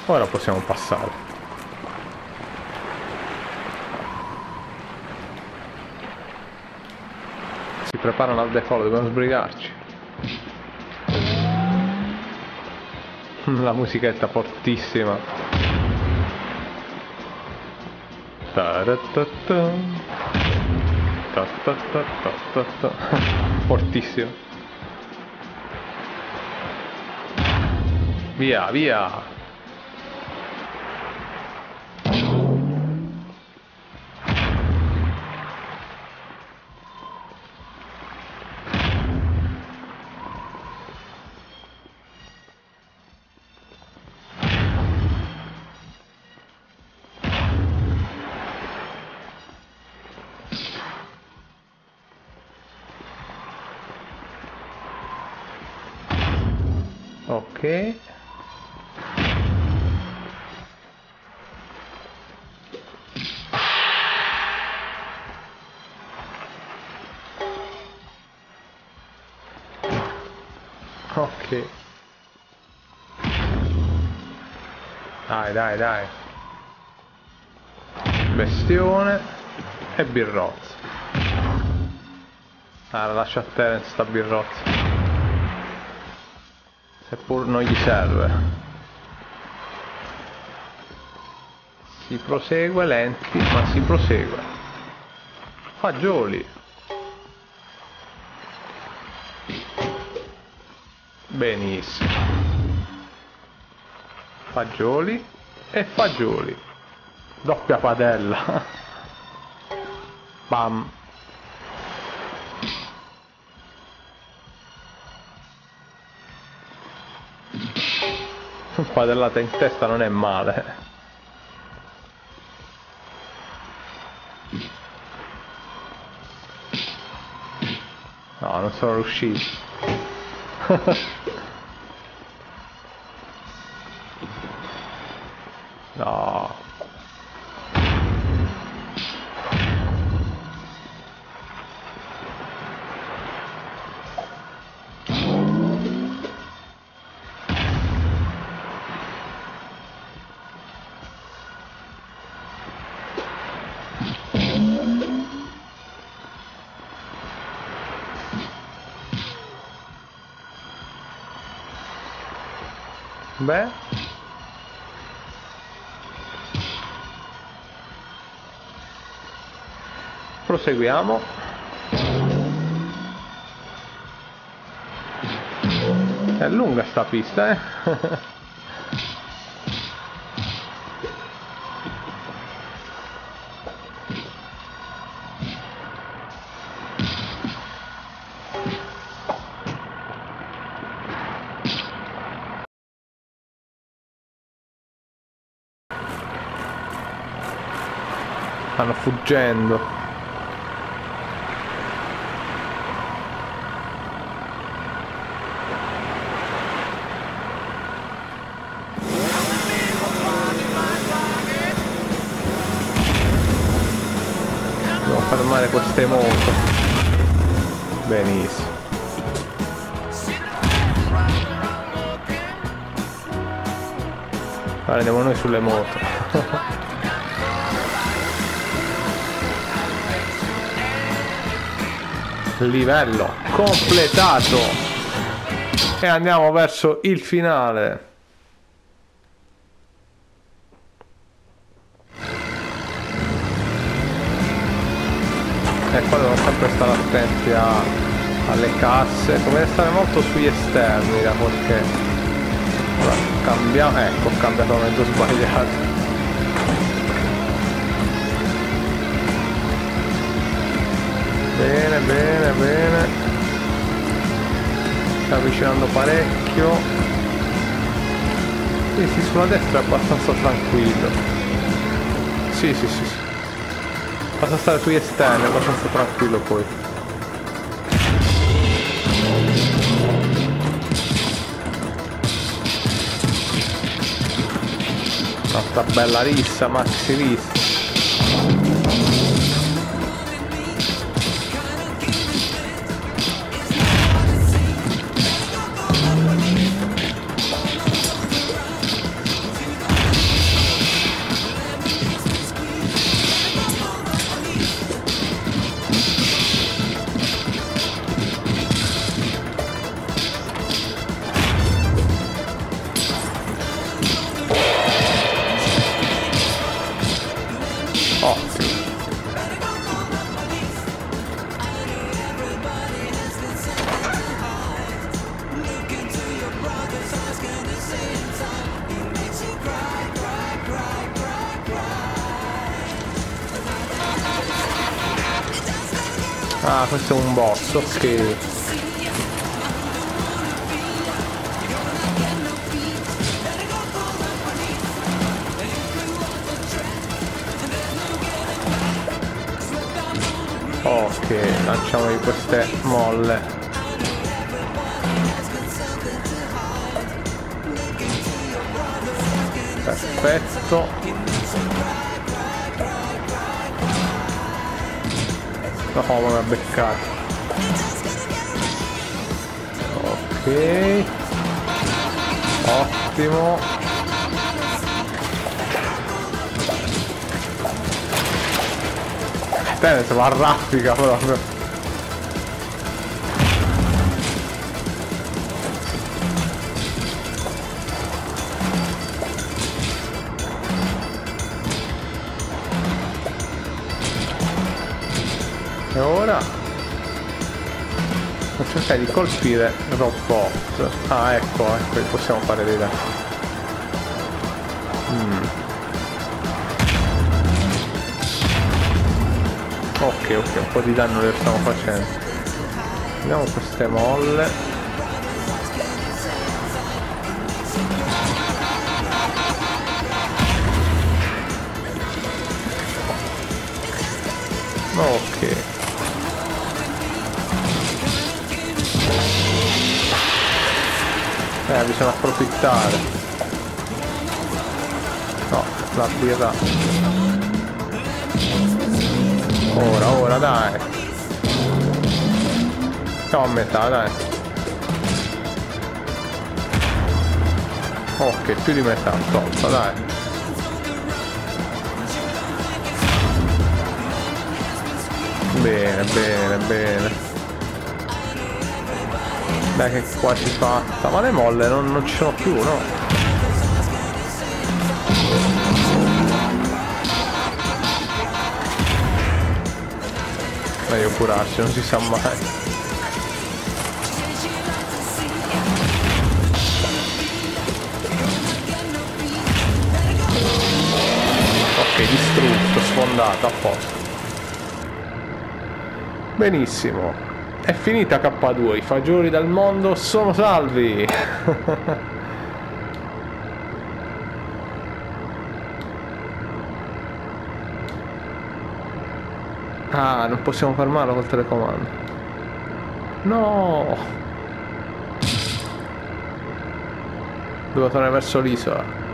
[SPEAKER 1] Ora possiamo passare. Preparano al decollo, dobbiamo sbrigarci. La musichetta fortissima. Fortissimo. Via, via. Dai dai. Bestione e birrozza. Ah la lascio a Terence sta birrozza. Seppur non gli serve. Si prosegue lenti ma si prosegue. Fagioli. Benissimo. Fagioli e fagioli doppia padella bam Padellata in testa non è male. No, non sono riuscito. Beh. Proseguiamo. È lunga sta pista, eh? fuggendo. Devo fermare queste moto. Benissimo. Allora andiamo noi sulle moto. livello completato. E andiamo verso il finale. E qua devo sempre stare attenti a, alle casse come stare molto sugli esterni da qualche ora cambiamo ecco ho cambiato mezzo sbagliato bene bene sta avvicinando parecchio sì sì sulla destra è abbastanza tranquillo sì sì sì, sì. Basta stare sugli esterni, abbastanza tranquillo poi. Nostra bella rissa, maxi rissa. Boss, ok. Ok, lanciamogli queste molle. Perfetto. No, come mi ha beccato. Ok. Ottimo. Tennis ma arraffica proprio. Cercare di colpire robot. Ah ecco, ecco, possiamo fare danni. Mm. Ok, ok, un po' di danno lo stiamo facendo. Vediamo queste molle. Ok. Bisogna approfittare. No, la birra. Ora, ora, dai. Siamo a metà, dai. Ok, più di metà, tolta, dai. Bene, bene, bene. Dai che quasi fatta. Ma le molle non, non ci sono più, no? Meglio curarsi, non si sa mai. Ok, distrutto, sfondato, a posto. Benissimo. È finita K2, i fagioli del mondo sono salvi. ah, non possiamo fermarlo col telecomando. No! Devo tornare verso l'isola.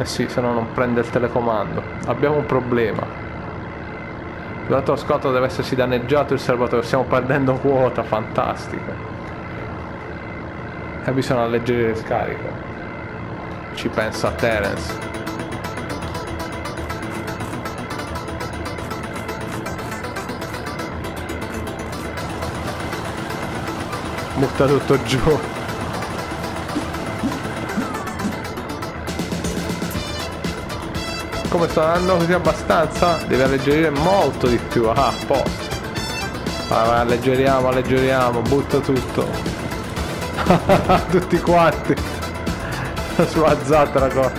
[SPEAKER 1] Eh sì, se no non prende il telecomando. Abbiamo un problema. L'altro scotto deve essersi danneggiato il serbatoio. Stiamo perdendo quota, fantastico. E bisogna alleggerire il carico. Ci pensa Terence. Butta tutto giù. Come sta andando così abbastanza deve alleggerire molto di più. Ah a posto. Vai alleggeriamo alleggeriamo butta tutto. Tutti quanti. Sulla zattera con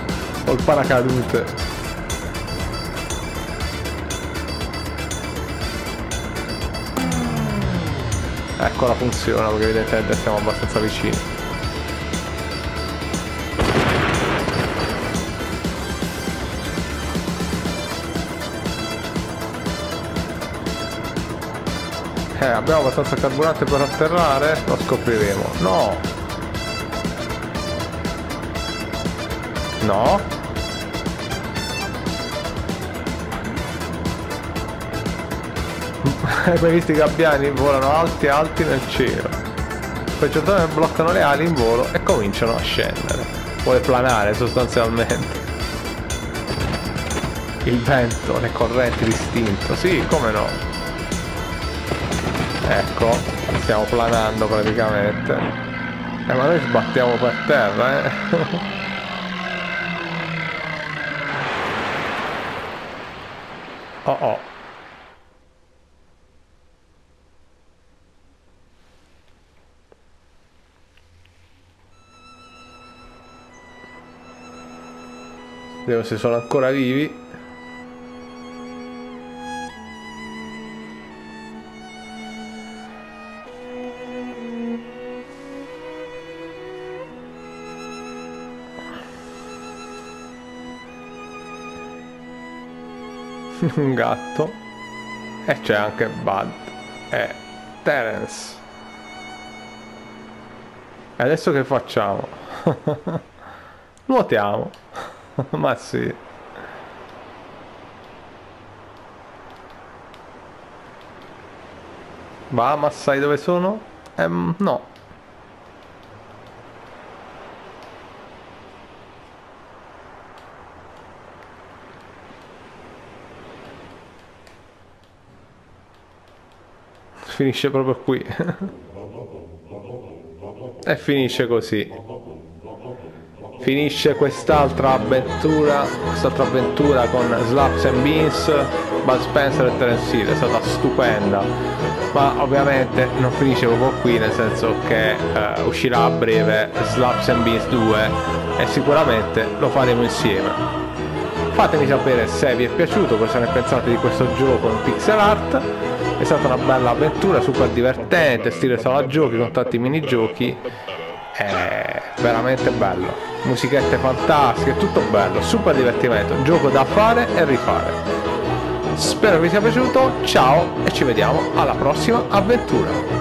[SPEAKER 1] col paracadute. Ecco la funziona perché evidentemente siamo abbastanza vicini abbiamo abbastanza carburante per atterrare? Lo scopriremo. No! No? Hai mai visto i gabbiani volano alti alti nel cielo? Poi a bloccano le ali in volo e cominciano a scendere. Vuole planare sostanzialmente. Il vento, le correnti distinto. Sì, come no. Ecco, stiamo planando praticamente. Eh, ma noi sbattiamo per terra, eh. oh oh. Vediamo se sono ancora vivi. Un gatto. E c'è anche Bud. E Terence. E adesso che facciamo? Nuotiamo. Ma sì. Va, ma sai dove sono? Ehm, no. Finisce proprio qui. e finisce così. Finisce quest'altra avventura quest'altra avventura con Slaps and Beans Bud Spencer e Terence Hill. È stata stupenda. Ma ovviamente non finisce proprio qui nel senso che eh, uscirà a breve Slaps and Beans 2 e sicuramente lo faremo insieme. Fatemi sapere se vi è piaciuto cosa ne pensate di questo gioco in pixel art è stata una bella avventura super divertente stile sala giochi con tanti minigiochi. È veramente bello. Musichette fantastiche tutto bello super divertimento. Gioco da fare e rifare. Spero vi sia piaciuto ciao e ci vediamo alla prossima avventura